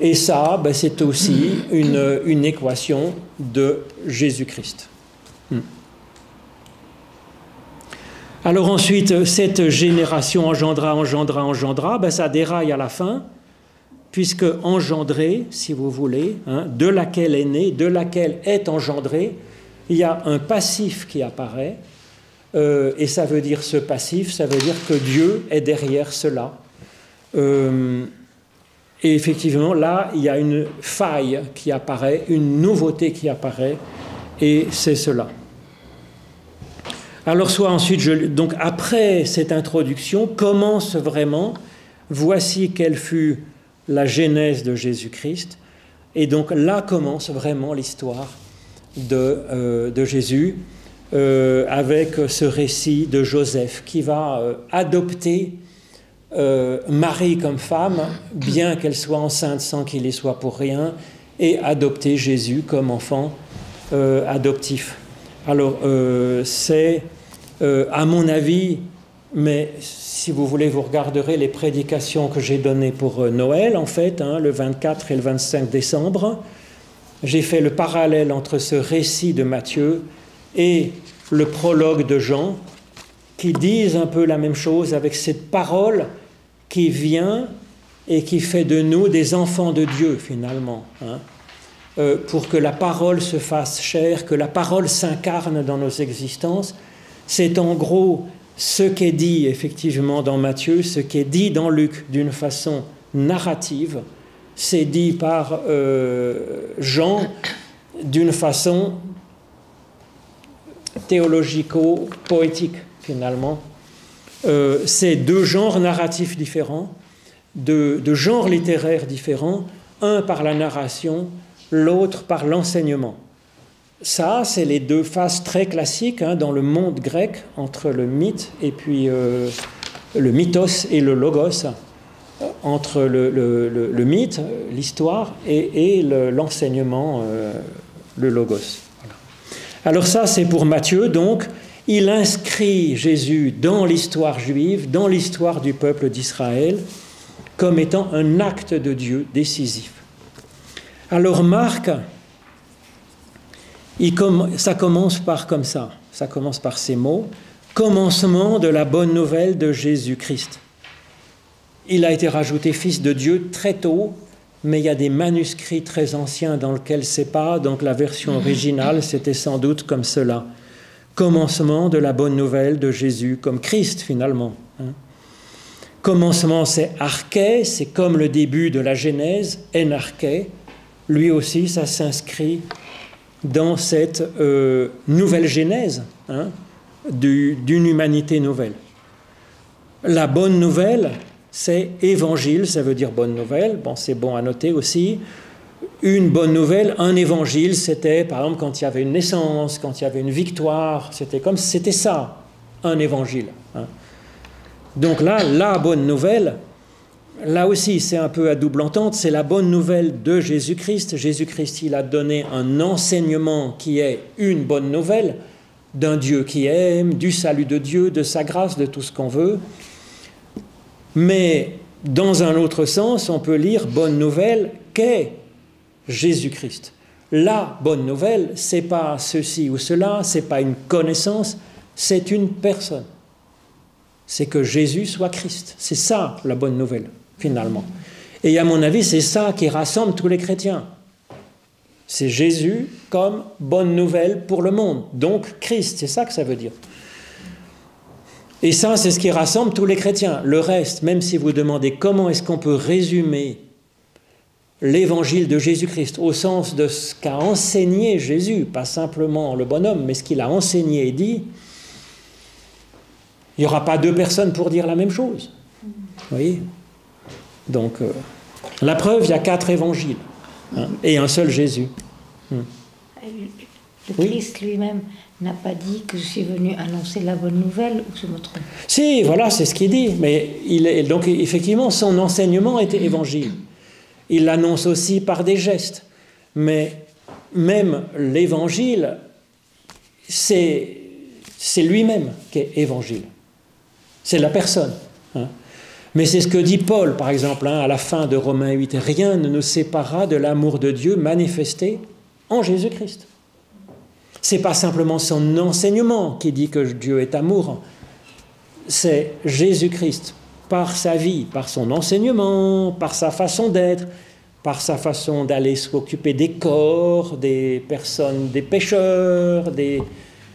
Et ça, ben, c'est aussi une, équation de Jésus-Christ. Hmm. Alors ensuite, cette génération engendra, engendra, engendra, ben, ça déraille à la fin, puisque engendré, si vous voulez, hein, de laquelle est né, de laquelle est engendré, il y a un passif qui apparaît, euh, et ça veut dire ce passif, ça veut dire que Dieu est derrière cela. Euh, et effectivement, là, il y a une faille qui apparaît, une nouveauté qui apparaît, et c'est cela. Alors, soit ensuite, donc après cette introduction, commence vraiment, voici quelle fut la genèse de Jésus-Christ, et donc là commence vraiment l'histoire de, euh, de Jésus. Euh, avec ce récit de Joseph qui va euh, adopter Marie comme femme, bien qu'elle soit enceinte sans qu'il y soit pour rien, et adopter Jésus comme enfant adoptif. Alors, c'est, à mon avis, mais si vous voulez, vous regarderez les prédications que j'ai données pour Noël, en fait, hein, le 24 et le 25 décembre. J'ai fait le parallèle entre ce récit de Matthieu et le prologue de Jean, qui disent un peu la même chose avec cette parole qui vient et qui fait de nous des enfants de Dieu finalement, hein. euh, pour que la parole se fasse chair, que la parole s'incarne dans nos existences. C'est en gros ce qui est dit effectivement dans Matthieu, ce qui est dit dans Luc d'une façon narrative, c'est dit par euh, Jean d'une façon théologico-poétique, finalement. Euh, c'est deux genres narratifs différents, deux, genres littéraires différents, un par la narration, l'autre par l'enseignement. Ça, c'est les deux phases très classiques hein, dans le monde grec entre le mythe et puis euh, le mythos et le logos, entre le, mythe, l'histoire, et, l'enseignement, euh, le logos. Alors ça, c'est pour Matthieu, donc, il inscrit Jésus dans l'histoire juive, dans l'histoire du peuple d'Israël, comme étant un acte de Dieu décisif. Alors Marc, ça commence par comme ça, ça commence par ces mots. commencement de la bonne nouvelle de Jésus-Christ. Il a été rajouté fils de Dieu très tôt, mais il y a des manuscrits très anciens dans lesquels c'est pas, donc la version originale, c'était sans doute comme cela. Commencement de la bonne nouvelle de Jésus, comme Christ finalement. Hein. Commencement, c'est arché, c'est comme le début de la Genèse, enarché. Lui aussi, ça s'inscrit dans cette euh, nouvelle Genèse hein, d'une humanité nouvelle. La bonne nouvelle, c'est évangile, ça veut dire bonne nouvelle. Bon, c'est bon à noter aussi. Une bonne nouvelle, un évangile, c'était par exemple quand il y avait une naissance, quand il y avait une victoire, c'était comme c'était ça, un évangile. Hein. Donc là, la bonne nouvelle, là aussi c'est un peu à double entente, c'est la bonne nouvelle de Jésus-Christ. Jésus-Christ, il a donné un enseignement qui est une bonne nouvelle d'un Dieu qui aime, du salut de Dieu, de sa grâce, de tout ce qu'on veut. Mais dans un autre sens, on peut lire bonne nouvelle qu'est Jésus-Christ. La bonne nouvelle, c'est pas ceci ou cela, c'est pas une connaissance, c'est une personne. C'est que Jésus soit Christ. C'est ça la bonne nouvelle, finalement. Et à mon avis, c'est ça qui rassemble tous les chrétiens. C'est Jésus comme bonne nouvelle pour le monde. Donc Christ, c'est ça que ça veut dire. Et ça, c'est ce qui rassemble tous les chrétiens. Le reste, même si vous demandez comment est-ce qu'on peut résumer l'évangile de Jésus-Christ au sens de ce qu'a enseigné Jésus, pas simplement le bonhomme, mais ce qu'il a enseigné et dit, il n'y aura pas deux personnes pour dire la même chose. Vous voyez? Donc, euh, la preuve, il y a quatre évangiles hein, et un seul Jésus. Hmm. Le Christ lui-même n'a pas dit que je suis venu annoncer la bonne nouvelle ou je me trompe? Si, voilà, c'est ce qu'il dit. Mais il est, donc effectivement, son enseignement était évangile. Il l'annonce aussi par des gestes. Mais même l'évangile, c'est, c'est lui-même qui est évangile. C'est la personne. Hein. Mais c'est ce que dit Paul, par exemple, hein, à la fin de Romains 8. Rien ne nous séparera de l'amour de Dieu manifesté en Jésus-Christ. C'est pas simplement son enseignement qui dit que Dieu est amour, c'est Jésus-Christ par sa vie, par son enseignement, par sa façon d'être, par sa façon d'aller s'occuper des corps, des personnes, des pécheurs, des,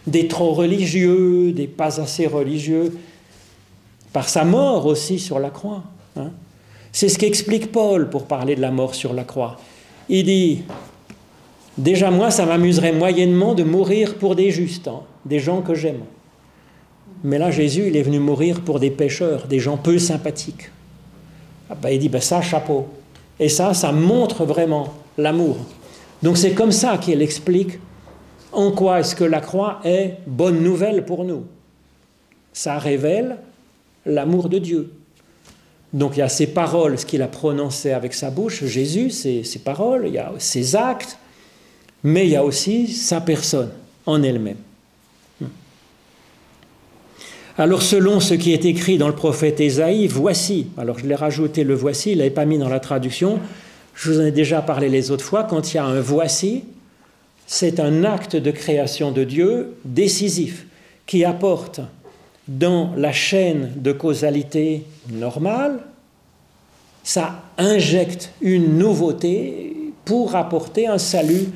des trop religieux, des pas assez religieux, par sa mort aussi sur la croix. Hein. C'est ce qu'explique Paul pour parler de la mort sur la croix. Il dit, Déjà, moi, ça m'amuserait moyennement de mourir pour des justes, hein, des gens que j'aime. Mais là, Jésus, il est venu mourir pour des pécheurs, des gens peu sympathiques. Ah ben, il dit, ben ça, chapeau. Et ça, ça montre vraiment l'amour. Donc c'est comme ça qu'il explique en quoi est-ce que la croix est bonne nouvelle pour nous. Ça révèle l'amour de Dieu. Donc il y a ses paroles, ce qu'il a prononcé avec sa bouche, Jésus, ses, ses paroles, il y a ses actes, mais il y a aussi sa personne en elle-même. Alors selon ce qui est écrit dans le prophète Ésaïe, voici, alors je l'ai rajouté le voici, il l'avait pas mis dans la traduction, je vous en ai déjà parlé les autres fois, quand il y a un voici, c'est un acte de création de Dieu décisif qui apporte dans la chaîne de causalité normale, ça injecte une nouveauté pour apporter un salut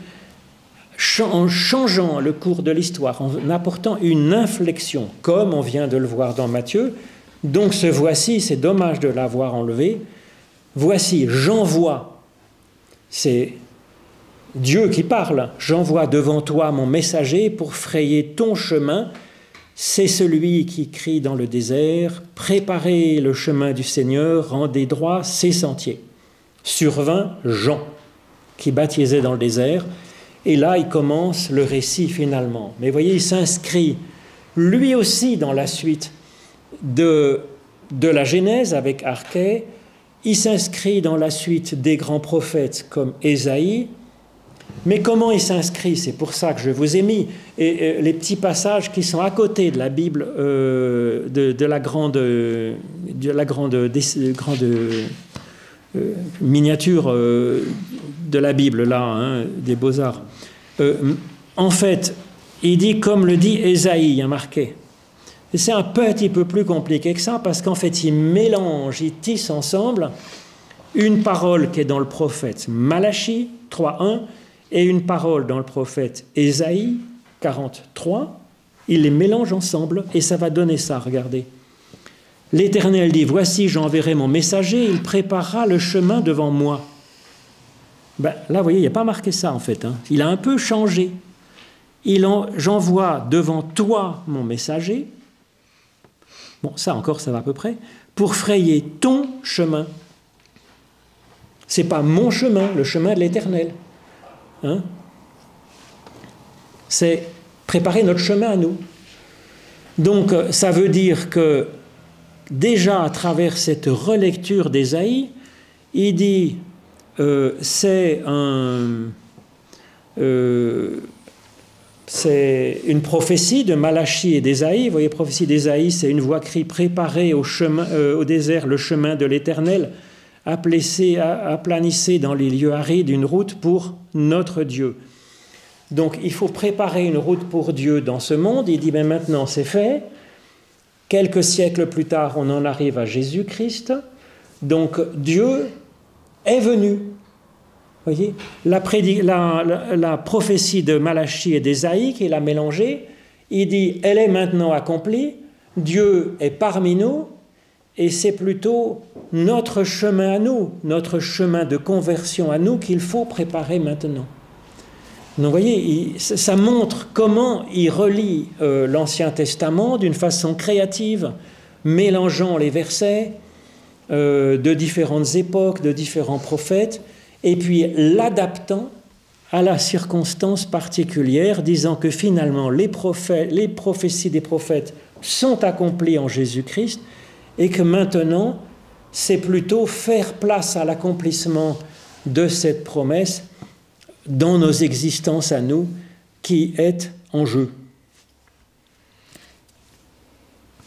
en changeant le cours de l'histoire, en apportant une inflexion, comme on vient de le voir dans Matthieu. Donc ce voici, c'est dommage de l'avoir enlevé. Voici, j'envoie, c'est Dieu qui parle, j'envoie devant toi mon messager pour frayer ton chemin. C'est celui qui crie dans le désert, préparez le chemin du Seigneur, rendez droit ses sentiers. Survint Jean, qui baptisait dans le désert, et là, il commence le récit finalement. Mais voyez, il s'inscrit lui aussi dans la suite de, de la Genèse avec Arché. Il s'inscrit dans la suite des grands prophètes comme Ésaïe. Mais comment il s'inscrit? C'est pour ça que je vous ai mis et, les petits passages qui sont à côté de la Bible, euh, de, la grande, euh, miniature euh, de la Bible, là, hein, des beaux-arts. Euh, en fait, il dit comme le dit Ésaïe, il y a marqué. c'est un petit peu plus compliqué que ça parce qu'en fait, ils mélangent, ils tissent ensemble une parole qui est dans le prophète Malachi 3.1 et une parole dans le prophète Ésaïe 43. Ils les mélangent ensemble et ça va donner ça, regardez. L'Éternel dit, Voici, j'enverrai mon messager, il préparera le chemin devant moi. Ben, là, vous voyez, il n'y a pas marqué ça en fait. Hein. Il a un peu changé. J'envoie devant toi mon messager, Bon, ça encore, ça va à peu près. Pour frayer ton chemin. C'est pas mon chemin, le chemin de l'éternel. Hein C'est préparer notre chemin à nous. Donc, euh, ça veut dire que déjà à travers cette relecture d'Ésaïe, il dit euh. Euh, c'est une prophétie de Malachi et d'Ésaïe. Vous voyez, prophétie d'Ésaïe, c'est une voix crie préparée au désert le chemin de l'Éternel, aplanissez dans les lieux arides une route pour notre Dieu. Donc il faut préparer une route pour Dieu dans ce monde. Il dit, mais maintenant c'est fait. Quelques siècles plus tard, on en arrive à Jésus-Christ. Donc Dieu est venu voyez la, la, prophétie de Malachi et d'Ésaïe, qu'il a mélangée, il dit Elle est maintenant accomplie, Dieu est parmi nous, et c'est plutôt notre chemin à nous, notre chemin de conversion à nous qu'il faut préparer maintenant. Donc vous voyez, ça montre comment il relie euh, l'Ancien Testament d'une façon créative, mélangeant les versets euh, de différentes époques, de différents prophètes, et puis l'adaptant à la circonstance particulière, disant que finalement les, les prophéties des prophètes sont accomplies en Jésus-Christ et que maintenant c'est plutôt faire place à l'accomplissement de cette promesse dans nos existences à nous qui est en jeu.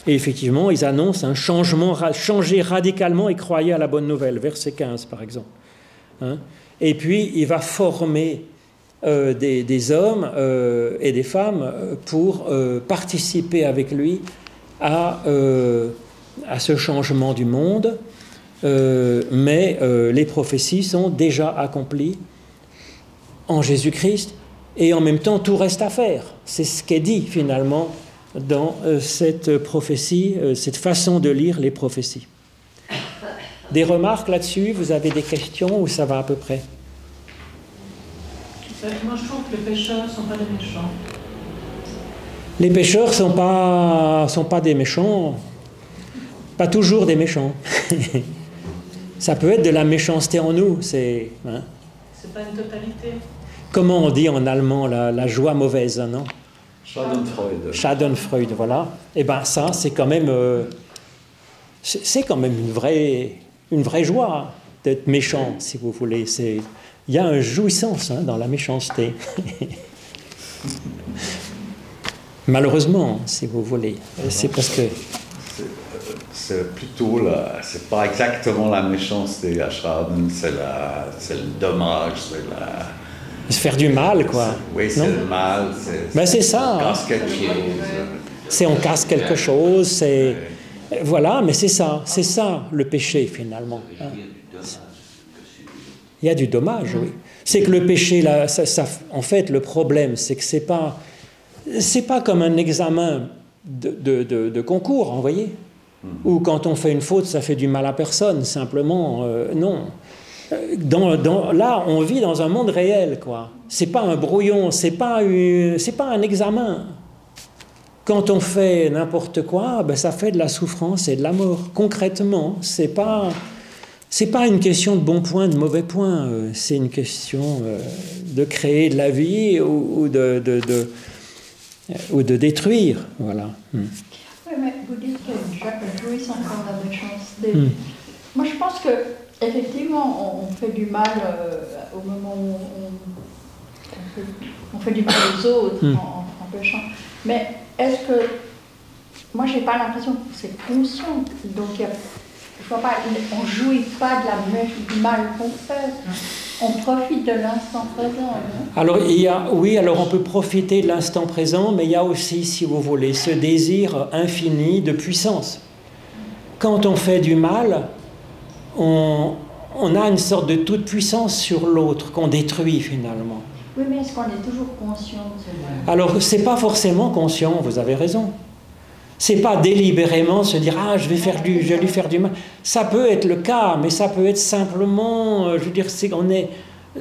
Et effectivement, ils annoncent un changement, changer radicalement et croyez à la bonne nouvelle, verset 15 par exemple. Hein. Et puis, il va former euh, des, hommes euh, et des femmes euh, pour participer avec lui à, à, ce changement du monde. mais les prophéties sont déjà accomplies en Jésus-Christ et en même temps tout reste à faire. C'est ce qu'est dit finalement dans cette prophétie, cette façon de lire les prophéties. Des remarques là-dessus Vous avez des questions ou ça va à peu près? Moi, je trouve que les pêcheurs ne sont pas des méchants. Les pêcheurs ne sont pas, sont pas des méchants. Pas toujours des méchants. ça peut être de la méchanceté en nous. C'est hein. C'est pas une totalité. Comment on dit en allemand la, joie mauvaise, non? Schadenfreude. Schadenfreude, voilà. Et eh bien ça, c'est quand même... Euh, c'est quand même une vraie une vraie joie d'être méchant, si vous voulez. C'est, il y a une jouissance hein, dans la méchanceté. Malheureusement, si vous voulez. C'est parce que. C'est plutôt la. C'est pas exactement la méchanceté à Schaden, c'est, la, c'est le dommage, c'est la. Se faire du mal, quoi. Oui, c'est le mal. C'est, ben, c'est ça. On casse quelque chose. C'est on casse quelque chose, c'est. Voilà, mais c'est ça, c'est ça le péché finalement. Il y a du dommage, oui. C'est que le péché, là, ça, en fait, le problème, c'est que c'est pas, c'est pas comme un examen de, de, concours, vous voyez, où quand on fait une faute, ça fait du mal à personne. Simplement, euh, non. Dans, là, on vit dans un monde réel, quoi. C'est pas un brouillon, c'est pas, pas un examen. Quand on fait n'importe quoi, ben ça fait de la souffrance et de la mort. Concrètement, c'est pas c'est pas une question de bon point, de mauvais point. Euh, c'est une question euh, de créer de la vie ou, de, ou de détruire. Voilà. Hmm. Oui, mais vous dites que Jouissance encore la méchanceté. Hmm. Moi, je pense que effectivement, on, fait du mal euh, au moment où on, on, fait, du mal aux autres hmm. en, en, péchant. Mais est-ce que. Moi, j'ai pas l'impression que c'est conscient. Donc, je vois pas, on ne jouit pas de la, du mal qu'on fait. On profite de l'instant présent. Alors, il y a, oui, alors on peut profiter de l'instant présent, mais il y a aussi, si vous voulez, ce désir infini de puissance. Quand on fait du mal, on, on a une sorte de toute puissance sur l'autre qu'on détruit finalement. Oui, mais est-ce qu'on est toujours conscient de ce Alors, c'est pas forcément conscient, vous avez raison. C'est pas délibérément se dire ah je vais faire du, je vais lui faire du mal. Ça peut être le cas, mais ça peut être simplement, euh, je veux dire, c'est on est,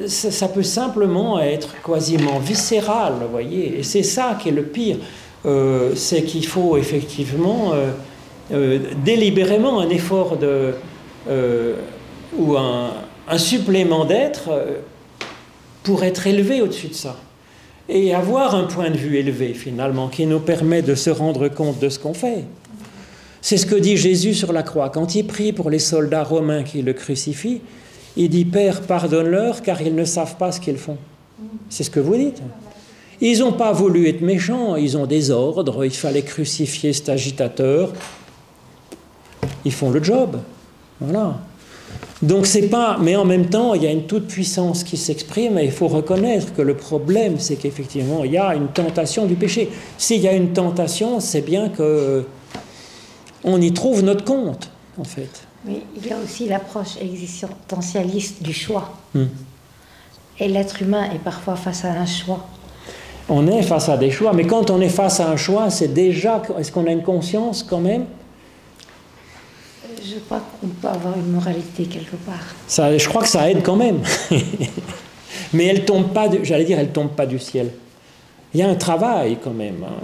ça, peut simplement être quasiment viscéral, vous voyez. Et c'est ça qui est le pire, euh, c'est qu'il faut effectivement euh, délibérément un effort de ou un, un supplément d'être pour être élevé au-dessus de ça et avoir un point de vue élevé finalement qui nous permet de se rendre compte de ce qu'on fait. C'est ce que dit Jésus sur la croix. Quand il prie pour les soldats romains qui le crucifient, il dit Père, pardonne-leur car ils ne savent pas ce qu'ils font. C'est ce que vous dites. Ils n'ont pas voulu être méchants, ils ont des ordres, il fallait crucifier cet agitateur. Ils font le job. Voilà. Donc c'est pas, mais en même temps, il y a une toute puissance qui s'exprime et il faut reconnaître que le problème, c'est qu'effectivement, il y a une tentation du péché. S'il y a une tentation, c'est bien que on y trouve notre compte, en fait. Mais il y a aussi l'approche existentialiste du choix. Hmm. Et l'être humain est parfois face à un choix. On est face à des choix, mais quand on est face à un choix, c'est déjà, est-ce qu'on a une conscience quand même? Je crois qu'on peut avoir une moralité quelque part. Ça, je crois que ça aide quand même. Mais elle tombe pas, j'allais dire, elle tombe pas du ciel. Il y a un travail quand même, hein.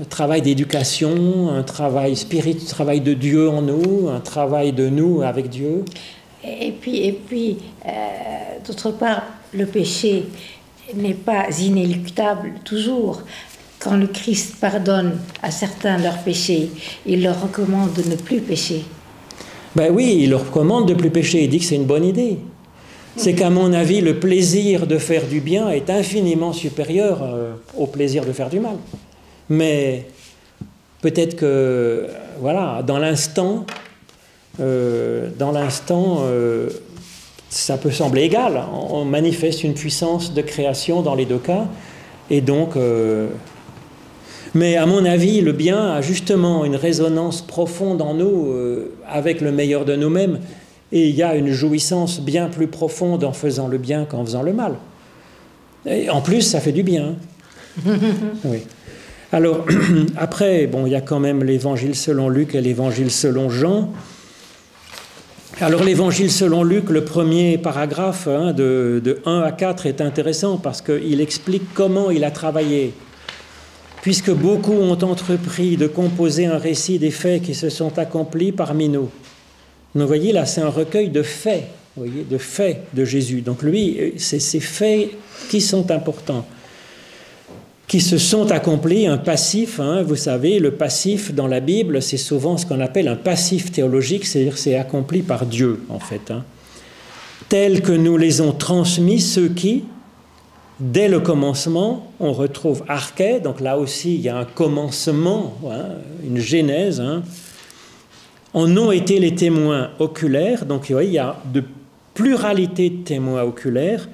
un travail d'éducation, un travail spirituel, un travail de Dieu en nous, un travail de nous avec Dieu. Et puis, et puis euh, d'autre part, le péché n'est pas inéluctable toujours. Quand le Christ pardonne à certains leurs péchés, il leur recommande de ne plus pécher. Ben oui, il leur recommande de plus pécher. Il dit que c'est une bonne idée. C'est qu'à mon avis, le plaisir de faire du bien est infiniment supérieur euh, au plaisir de faire du mal. Mais peut-être que, voilà, dans l'instant, euh, dans l'instant, euh, ça peut sembler égal. On manifeste une puissance de création dans les deux cas, et donc mais à mon avis, le bien a justement une résonance profonde en nous euh, avec le meilleur de nous-mêmes. Et il y a une jouissance bien plus profonde en faisant le bien qu'en faisant le mal. Et en plus, ça fait du bien. oui. Alors, après, bon, il y a quand même l'évangile selon Luc et l'évangile selon Jean. Alors, l'évangile selon Luc, le premier paragraphe, hein, de, de 1 à 4, est intéressant parce qu'il explique comment il a travaillé puisque beaucoup ont entrepris de composer un récit des faits qui se sont accomplis parmi nous. Vous voyez, là, c'est un recueil de faits, de faits de Jésus. Donc lui, c'est ces faits qui sont importants, qui se sont accomplis, un passif, hein, vous savez, le passif dans la Bible, c'est souvent ce qu'on appelle un passif théologique, c'est-à-dire c'est accompli par Dieu, en fait. Hein. Tels que nous les ont transmis ceux qui, Dès le commencement, on retrouve Arché, donc là aussi il y a un commencement, hein, une genèse. Hein. En ont été les témoins oculaires, donc il y a de pluralité de témoins oculaires,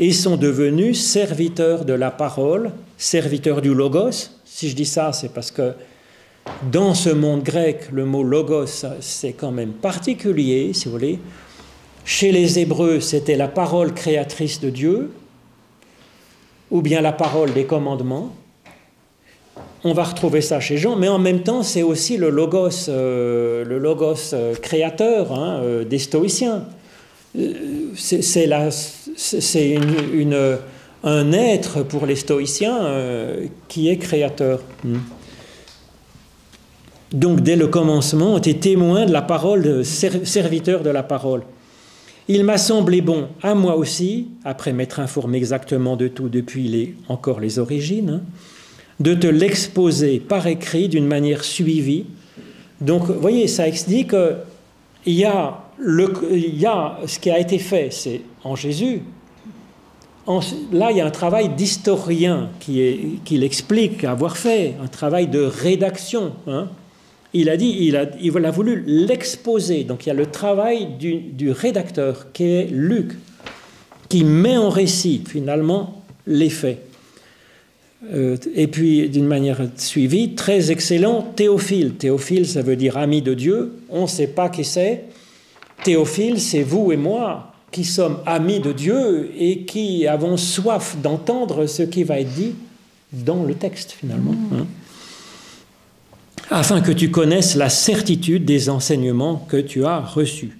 et sont devenus serviteurs de la parole, serviteurs du logos. Si je dis ça, c'est parce que dans ce monde grec, le mot logos, c'est quand même particulier, si vous voulez. Chez les Hébreux, c'était la parole créatrice de Dieu, ou bien la parole des commandements. On va retrouver ça chez Jean, mais en même temps, c'est aussi le logos, euh, le logos euh, créateur hein, euh, des stoïciens. C'est un être pour les stoïciens qui est créateur. Hmm. Donc, dès le commencement, on était témoin de la parole, serviteur de la parole. Il m'a semblé bon, à moi aussi, après m'être informé exactement de tout depuis les, encore les origines, de te l'exposer par écrit d'une manière suivie. Donc, vous voyez, ça dit qu'il y, a il y a ce qui a été fait, c'est en Jésus. là, il y a un travail d'historien qui, qui l'explique avoir fait, un travail de rédaction. Hein. Il a dit, il a, il a voulu l'exposer. Donc il y a le travail du, rédacteur qui est Luc, qui met en récit finalement les faits. Euh, et puis d'une manière suivie, très excellent, Théophile. Théophile, ça veut dire ami de Dieu. On ne sait pas qui c'est. Théophile, c'est vous et moi qui sommes amis de Dieu et qui avons soif d'entendre ce qui va être dit dans le texte finalement. Hein afin que tu connaisses la certitude des enseignements que tu as reçus.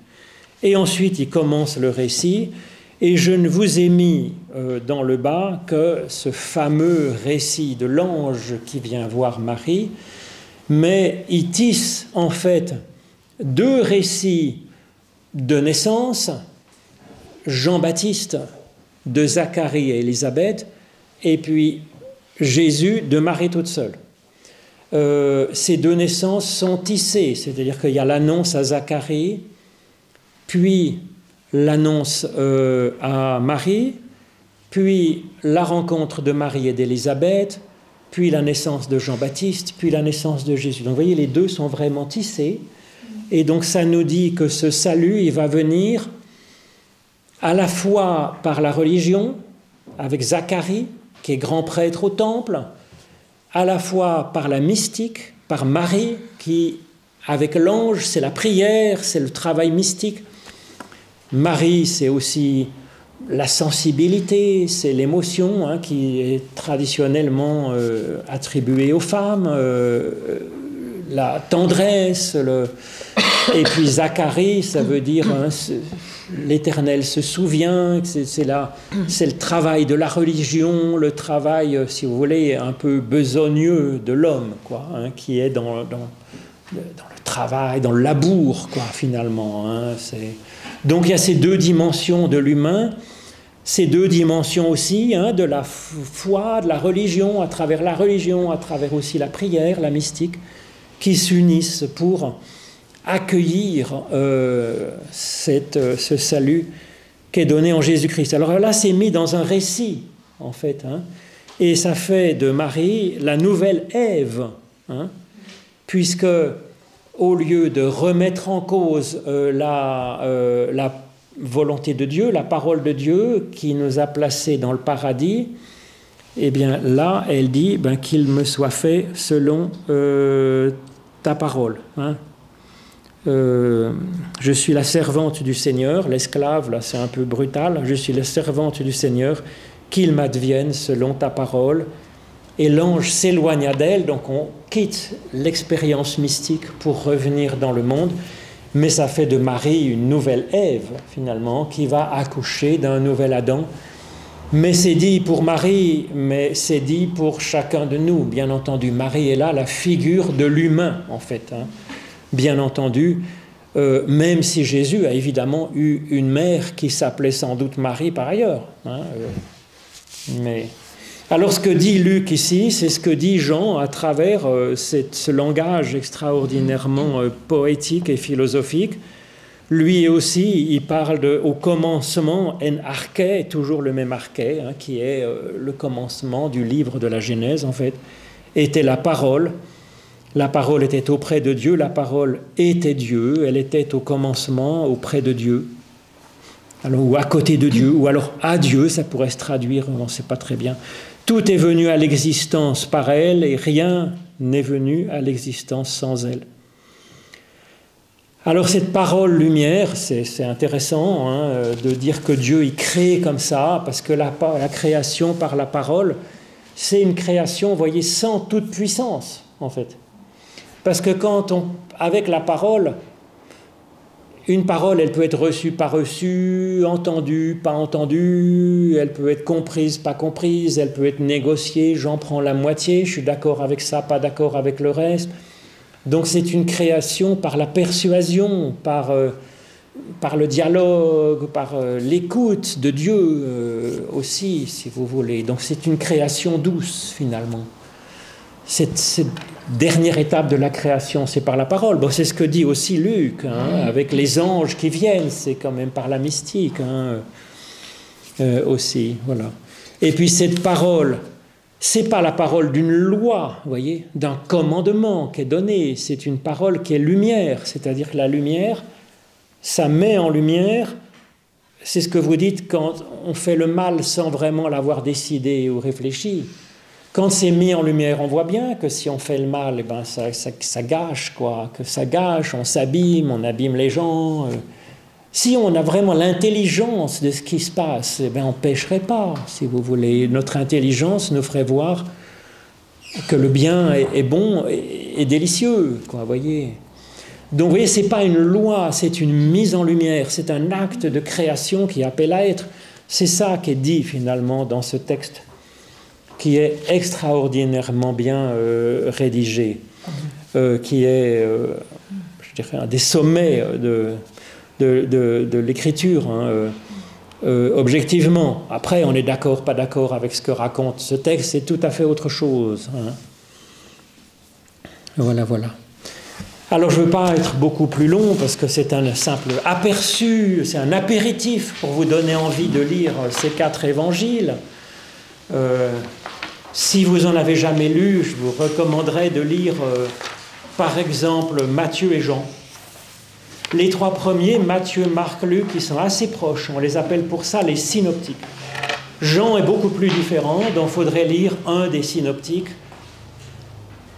Et ensuite, il commence le récit, et je ne vous ai mis euh, dans le bas que ce fameux récit de l'ange qui vient voir Marie, mais il tisse en fait deux récits de naissance, Jean-Baptiste de Zacharie et Élisabeth, et puis Jésus de Marie toute seule. Euh, ces deux naissances sont tissées, c'est-à-dire qu'il y a l'annonce à Zacharie, puis l'annonce euh, à Marie, puis la rencontre de Marie et d'Élisabeth, puis la naissance de Jean-Baptiste, puis la naissance de Jésus. Donc vous voyez, les deux sont vraiment tissés. Et donc ça nous dit que ce salut, il va venir à la fois par la religion, avec Zacharie, qui est grand prêtre au temple, à la fois par la mystique, par Marie, qui, avec l'ange, c'est la prière, c'est le travail mystique. Marie, c'est aussi la sensibilité, c'est l'émotion hein, qui est traditionnellement euh, attribuée aux femmes, euh, la tendresse, le... et puis Zacharie, ça veut dire hein, l'Éternel se souvient, c'est le travail de la religion, le travail, euh, si vous voulez, un peu besogneux de l'homme, quoi, hein, qui est dans, le travail, dans le labour, quoi, finalement. Hein, Donc il y a ces deux dimensions de l'humain, ces deux dimensions aussi, de la foi, de la religion, à travers la religion, à travers aussi la prière, la mystique, qui s'unissent pour accueillir euh, euh, ce salut qui est donné en Jésus-Christ. Alors là, c'est mis dans un récit, en fait, hein, et ça fait de Marie la nouvelle Ève, hein, puisque au lieu de remettre en cause euh, la, la volonté de Dieu, la parole de Dieu qui nous a placés dans le paradis, eh bien là, elle dit ben, qu'il me soit fait selon ta parole. Hein. Euh, je suis la servante du Seigneur, l'esclave, là c'est un peu brutal, je suis la servante du Seigneur, qu'il m'advienne selon ta parole. Et l'ange s'éloigna d'elle, donc on quitte l'expérience mystique pour revenir dans le monde, mais ça fait de Marie une nouvelle Ève, finalement, qui va accoucher d'un nouvel Adam. Mais c'est dit pour Marie, mais c'est dit pour chacun de nous, bien entendu. Marie est là la figure de l'humain, en fait. Hein bien entendu, euh, même si Jésus a évidemment eu une mère qui s'appelait sans doute Marie par ailleurs. Hein, euh, mais alors ce que dit Luc ici, c'est ce que dit Jean à travers euh, ce langage extraordinairement poétique et philosophique. Lui aussi, il parle au commencement, en arché, toujours le même arché, hein, qui est le commencement du livre de la Genèse en fait, était la parole. La parole était auprès de Dieu, la parole était Dieu, elle était au commencement auprès de Dieu, alors, ou à côté de Dieu, ou alors à Dieu, ça pourrait se traduire, on ne sait pas très bien. Tout est venu à l'existence par elle et rien n'est venu à l'existence sans elle. Alors cette parole lumière, c'est intéressant hein, de dire que Dieu y crée comme ça, parce que la, la création par la parole, c'est une création, vous voyez, sans toute puissance, en fait. Parce que quand on, avec la parole, une parole, elle peut être reçue, pas reçue, entendue, pas entendue, elle peut être comprise, pas comprise, elle peut être négociée, j'en prends la moitié, je suis d'accord avec ça, pas d'accord avec le reste. Donc c'est une création par la persuasion, par, euh, par le dialogue, par euh, l'écoute de Dieu euh, aussi, si vous voulez. Donc c'est une création douce finalement. Cette, dernière étape de la création, c'est par la parole. Bon, c'est ce que dit aussi Luc, hein, avec les anges qui viennent, c'est quand même par la mystique hein, euh, aussi. Voilà. Et puis cette parole c'est pas la parole d'une loi, voyez, d'un commandement qui est donné, c'est une parole qui est lumière, c'est-à-dire que la lumière, ça met en lumière, c'est ce que vous dites quand on fait le mal sans vraiment l'avoir décidé ou réfléchi. Quand c'est mis en lumière, on voit bien que si on fait le mal, eh ben ça, gâche, quoi, que ça gâche, on s'abîme, on abîme les gens. Euh. Si on a vraiment l'intelligence de ce qui se passe, eh bien, on ne pêcherait pas, si vous voulez. Notre intelligence nous ferait voir que le bien est, bon et, délicieux, quoi, voyez. Donc, vous voyez, ce n'est pas une loi, c'est une mise en lumière, c'est un acte de création qui appelle à être. C'est ça qui est dit finalement dans ce texte, qui est extraordinairement bien euh, rédigé, euh, qui est, euh, je dirais, un des sommets de, de, l'écriture, hein, objectivement. Après, on est d'accord, pas d'accord avec ce que raconte ce texte, c'est tout à fait autre chose. Hein. Voilà, voilà. Alors je ne veux pas être beaucoup plus long parce que c'est un simple aperçu, c'est un apéritif pour vous donner envie de lire ces quatre évangiles. Si vous en avez jamais lu, je vous recommanderais de lire par exemple Matthieu et Jean. Les trois premiers, Matthieu, Marc, Luc, ils sont assez proches. On les appelle pour ça les synoptiques. Jean est beaucoup plus différent, donc faudrait lire un des synoptiques.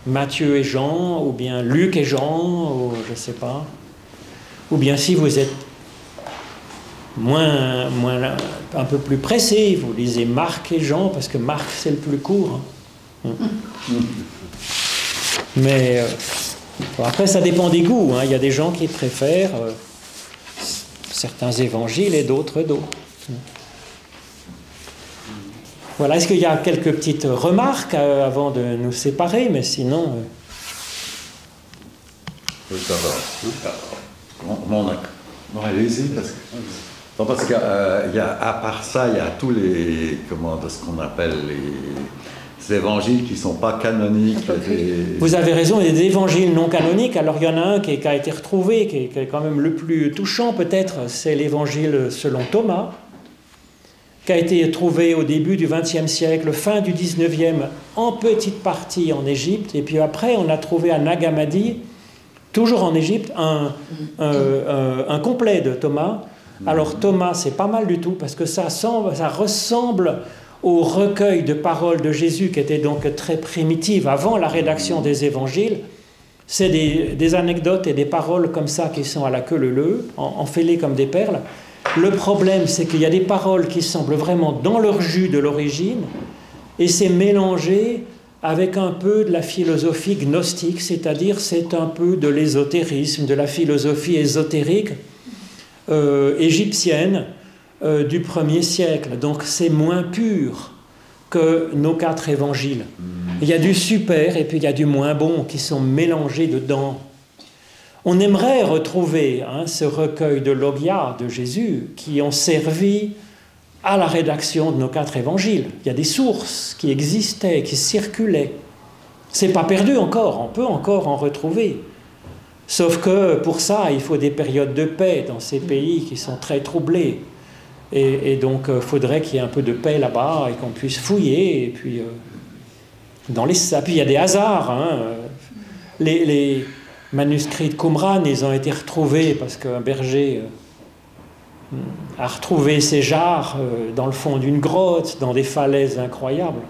Matthieu et Jean, ou bien Luc et Jean, ou je ne sais pas. Ou bien si vous êtes moins, moins, un peu plus pressé, vous lisez Marc et Jean, parce que Marc c'est le plus court. Hein. Mais euh, après, ça dépend des goûts. Hein. Il y a des gens qui préfèrent euh, certains évangiles et d'autres d'autres. Voilà, est-ce qu'il y a quelques petites remarques euh, avant de nous séparer? Mais sinon. Euh... Oui, ça va. On, on allez-y, parce que. Parce qu'à euh, part ça, il y a tous les. Comment, de ce qu'on appelle les évangiles qui ne sont pas canoniques. Vous avez raison, il y a des évangiles non canoniques. Alors il y en a un qui, a été retrouvé, qui est, quand même le plus touchant peut-être, c'est l'évangile selon Thomas, qui a été trouvé au début du XXe siècle, fin du XIXe, en petite partie en Égypte. Et puis après, on a trouvé à Nagamadi, toujours en Égypte, un, un, complet de Thomas. Alors Thomas, c'est pas mal du tout, parce que ça, semble, ça ressemble au recueil de paroles de Jésus qui était donc très primitive avant la rédaction des évangiles. C'est des, anecdotes et des paroles comme ça qui sont à la queue leu enfêlées comme des perles. Le problème, c'est qu'il y a des paroles qui semblent vraiment dans leur jus de l'origine, et c'est mélangé avec un peu de la philosophie gnostique, c'est-à-dire c'est un peu de l'ésotérisme, de la philosophie ésotérique euh, égyptienne, euh, du premier siècle. Donc c'est moins pur que nos quatre évangiles. Il y a du super et puis il y a du moins bon qui sont mélangés dedans. On aimerait retrouver hein, ce recueil de Logia de Jésus qui ont servi à la rédaction de nos quatre évangiles. Il y a des sources qui existaient, qui circulaient. C'est pas perdu encore, on peut encore en retrouver. Sauf que pour ça, il faut des périodes de paix dans ces pays qui sont très troublés. Et, donc, il euh, faudrait qu'il y ait un peu de paix là-bas et qu'on puisse fouiller. Et puis, euh, il y a des hasards. Hein. Les, manuscrits de Qumran, ils ont été retrouvés parce qu'un berger euh, a retrouvé ces jarres dans le fond d'une grotte, dans des falaises incroyables.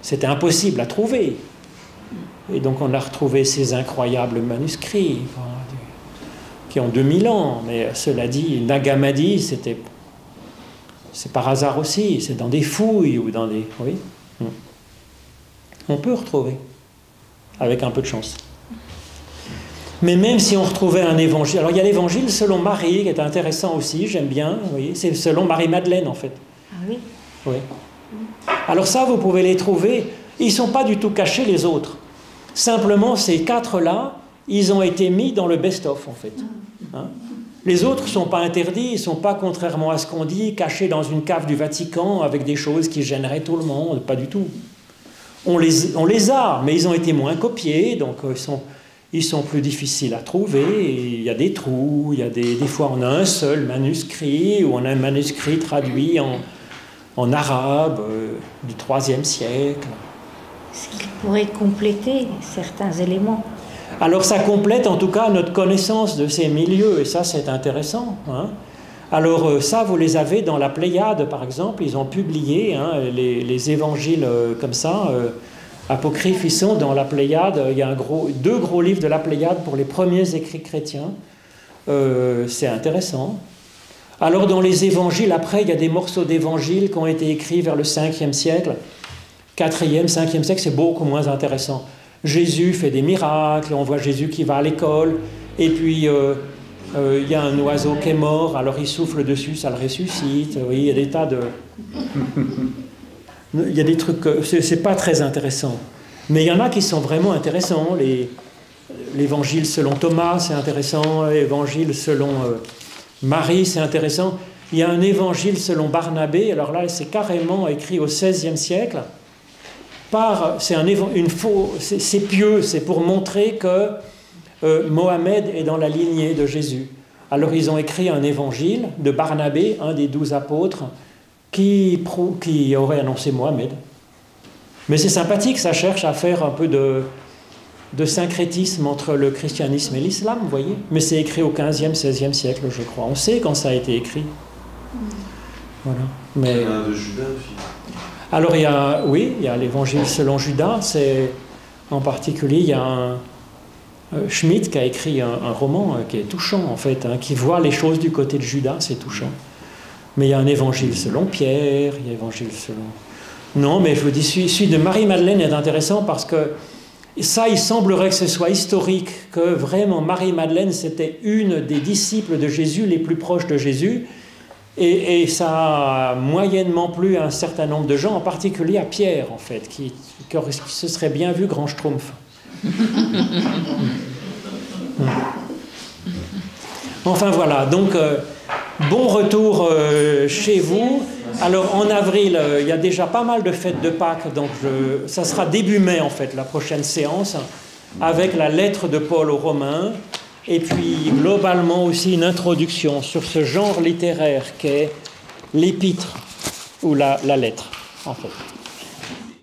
C'était impossible à trouver. Et donc, on a retrouvé ces incroyables manuscrits qui ont 2000 ans. Mais cela dit, Nagamadi, c'était c'est par hasard aussi, c'est dans des fouilles ou dans des... Oui. Hmm. On peut retrouver, avec un peu de chance. Mais même si on retrouvait un évangile, alors il y a l'évangile selon Marie, qui est intéressant aussi, j'aime bien, c'est selon Marie-Madeleine en fait. Ah oui Oui. Alors ça, vous pouvez les trouver, ils ne sont pas du tout cachés les autres. Simplement, ces quatre-là, ils ont été mis dans le best-of en fait. Hein les autres ne sont pas interdits, ils ne sont pas, contrairement à ce qu'on dit, cachés dans une cave du Vatican avec des choses qui gêneraient tout le monde, pas du tout. On les, a, mais ils ont été moins copiés, donc euh, ils sont, plus difficiles à trouver. Il y a des trous, il y a des, fois on a un seul manuscrit, ou on a un manuscrit traduit en, arabe du IIIe siècle. Ce qui pourrait compléter certains éléments. Alors ça complète en tout cas notre connaissance de ces milieux, et ça c'est intéressant. Hein. Alors euh, ça, vous les avez dans la Pléiade, par exemple, ils ont publié hein, les, évangiles euh, comme ça, euh, apocryphes, ils sont dans la Pléiade, il y a deux gros livres de la Pléiade pour les premiers écrits chrétiens, c'est intéressant. Alors dans les évangiles, après, il y a des morceaux d'évangiles qui ont été écrits vers le 5e siècle, 4e, 5e siècle, c'est beaucoup moins intéressant. Jésus fait des miracles, on voit Jésus qui va à l'école, et puis euh, il y a un oiseau qui est mort, alors il souffle dessus, ça le ressuscite. Oui, il y a des tas de. Il y a des trucs. C'est pas très intéressant. Mais il y en a qui sont vraiment intéressants. L'évangile selon Thomas, c'est intéressant. L'évangile selon euh, Marie, c'est intéressant. Il y a un évangile selon Barnabé. Alors là, c'est carrément écrit au XVIe siècle. C'est un une faux. C'est pieux. C'est pour montrer que euh, Mohamed est dans la lignée de Jésus. Alors ils ont écrit un évangile de Barnabé, un des douze apôtres, qui, qui aurait annoncé Mohamed. Mais c'est sympathique, ça cherche à faire un peu de, de syncrétisme entre le christianisme et l'islam, vous voyez. Mais c'est écrit au 15e, 16e siècle, je crois. On sait quand ça a été écrit. Voilà. Mais... Il y a de Judas aussi. Alors il y a, oui, il y a l'évangile selon Judas. C'est en particulier, il y a un, euh, Schmitt qui a écrit un, roman euh, qui est touchant en fait, hein, qui voit les choses du côté de Judas, c'est touchant. Mais il y a un évangile selon Pierre, il y a évangile selon... Non, mais je vous dis, celui, de Marie-Madeleine est intéressant parce que ça, il semblerait que ce soit historique, que vraiment Marie-Madeleine, c'était une des disciples de Jésus, les plus proches de Jésus, et, ça a moyennement plu à un certain nombre de gens, en particulier à Pierre, en fait, qui, qui se serait bien vu grand schtroumpf. Enfin voilà, donc euh, bon retour euh, chez vous. Alors en avril, euh, il y a déjà pas mal de fêtes de Pâques, donc ça sera début mai en fait, la prochaine séance, avec la lettre de Paul aux Romains, et puis globalement aussi une introduction sur ce genre littéraire qu'est l'épître ou la lettre en fait.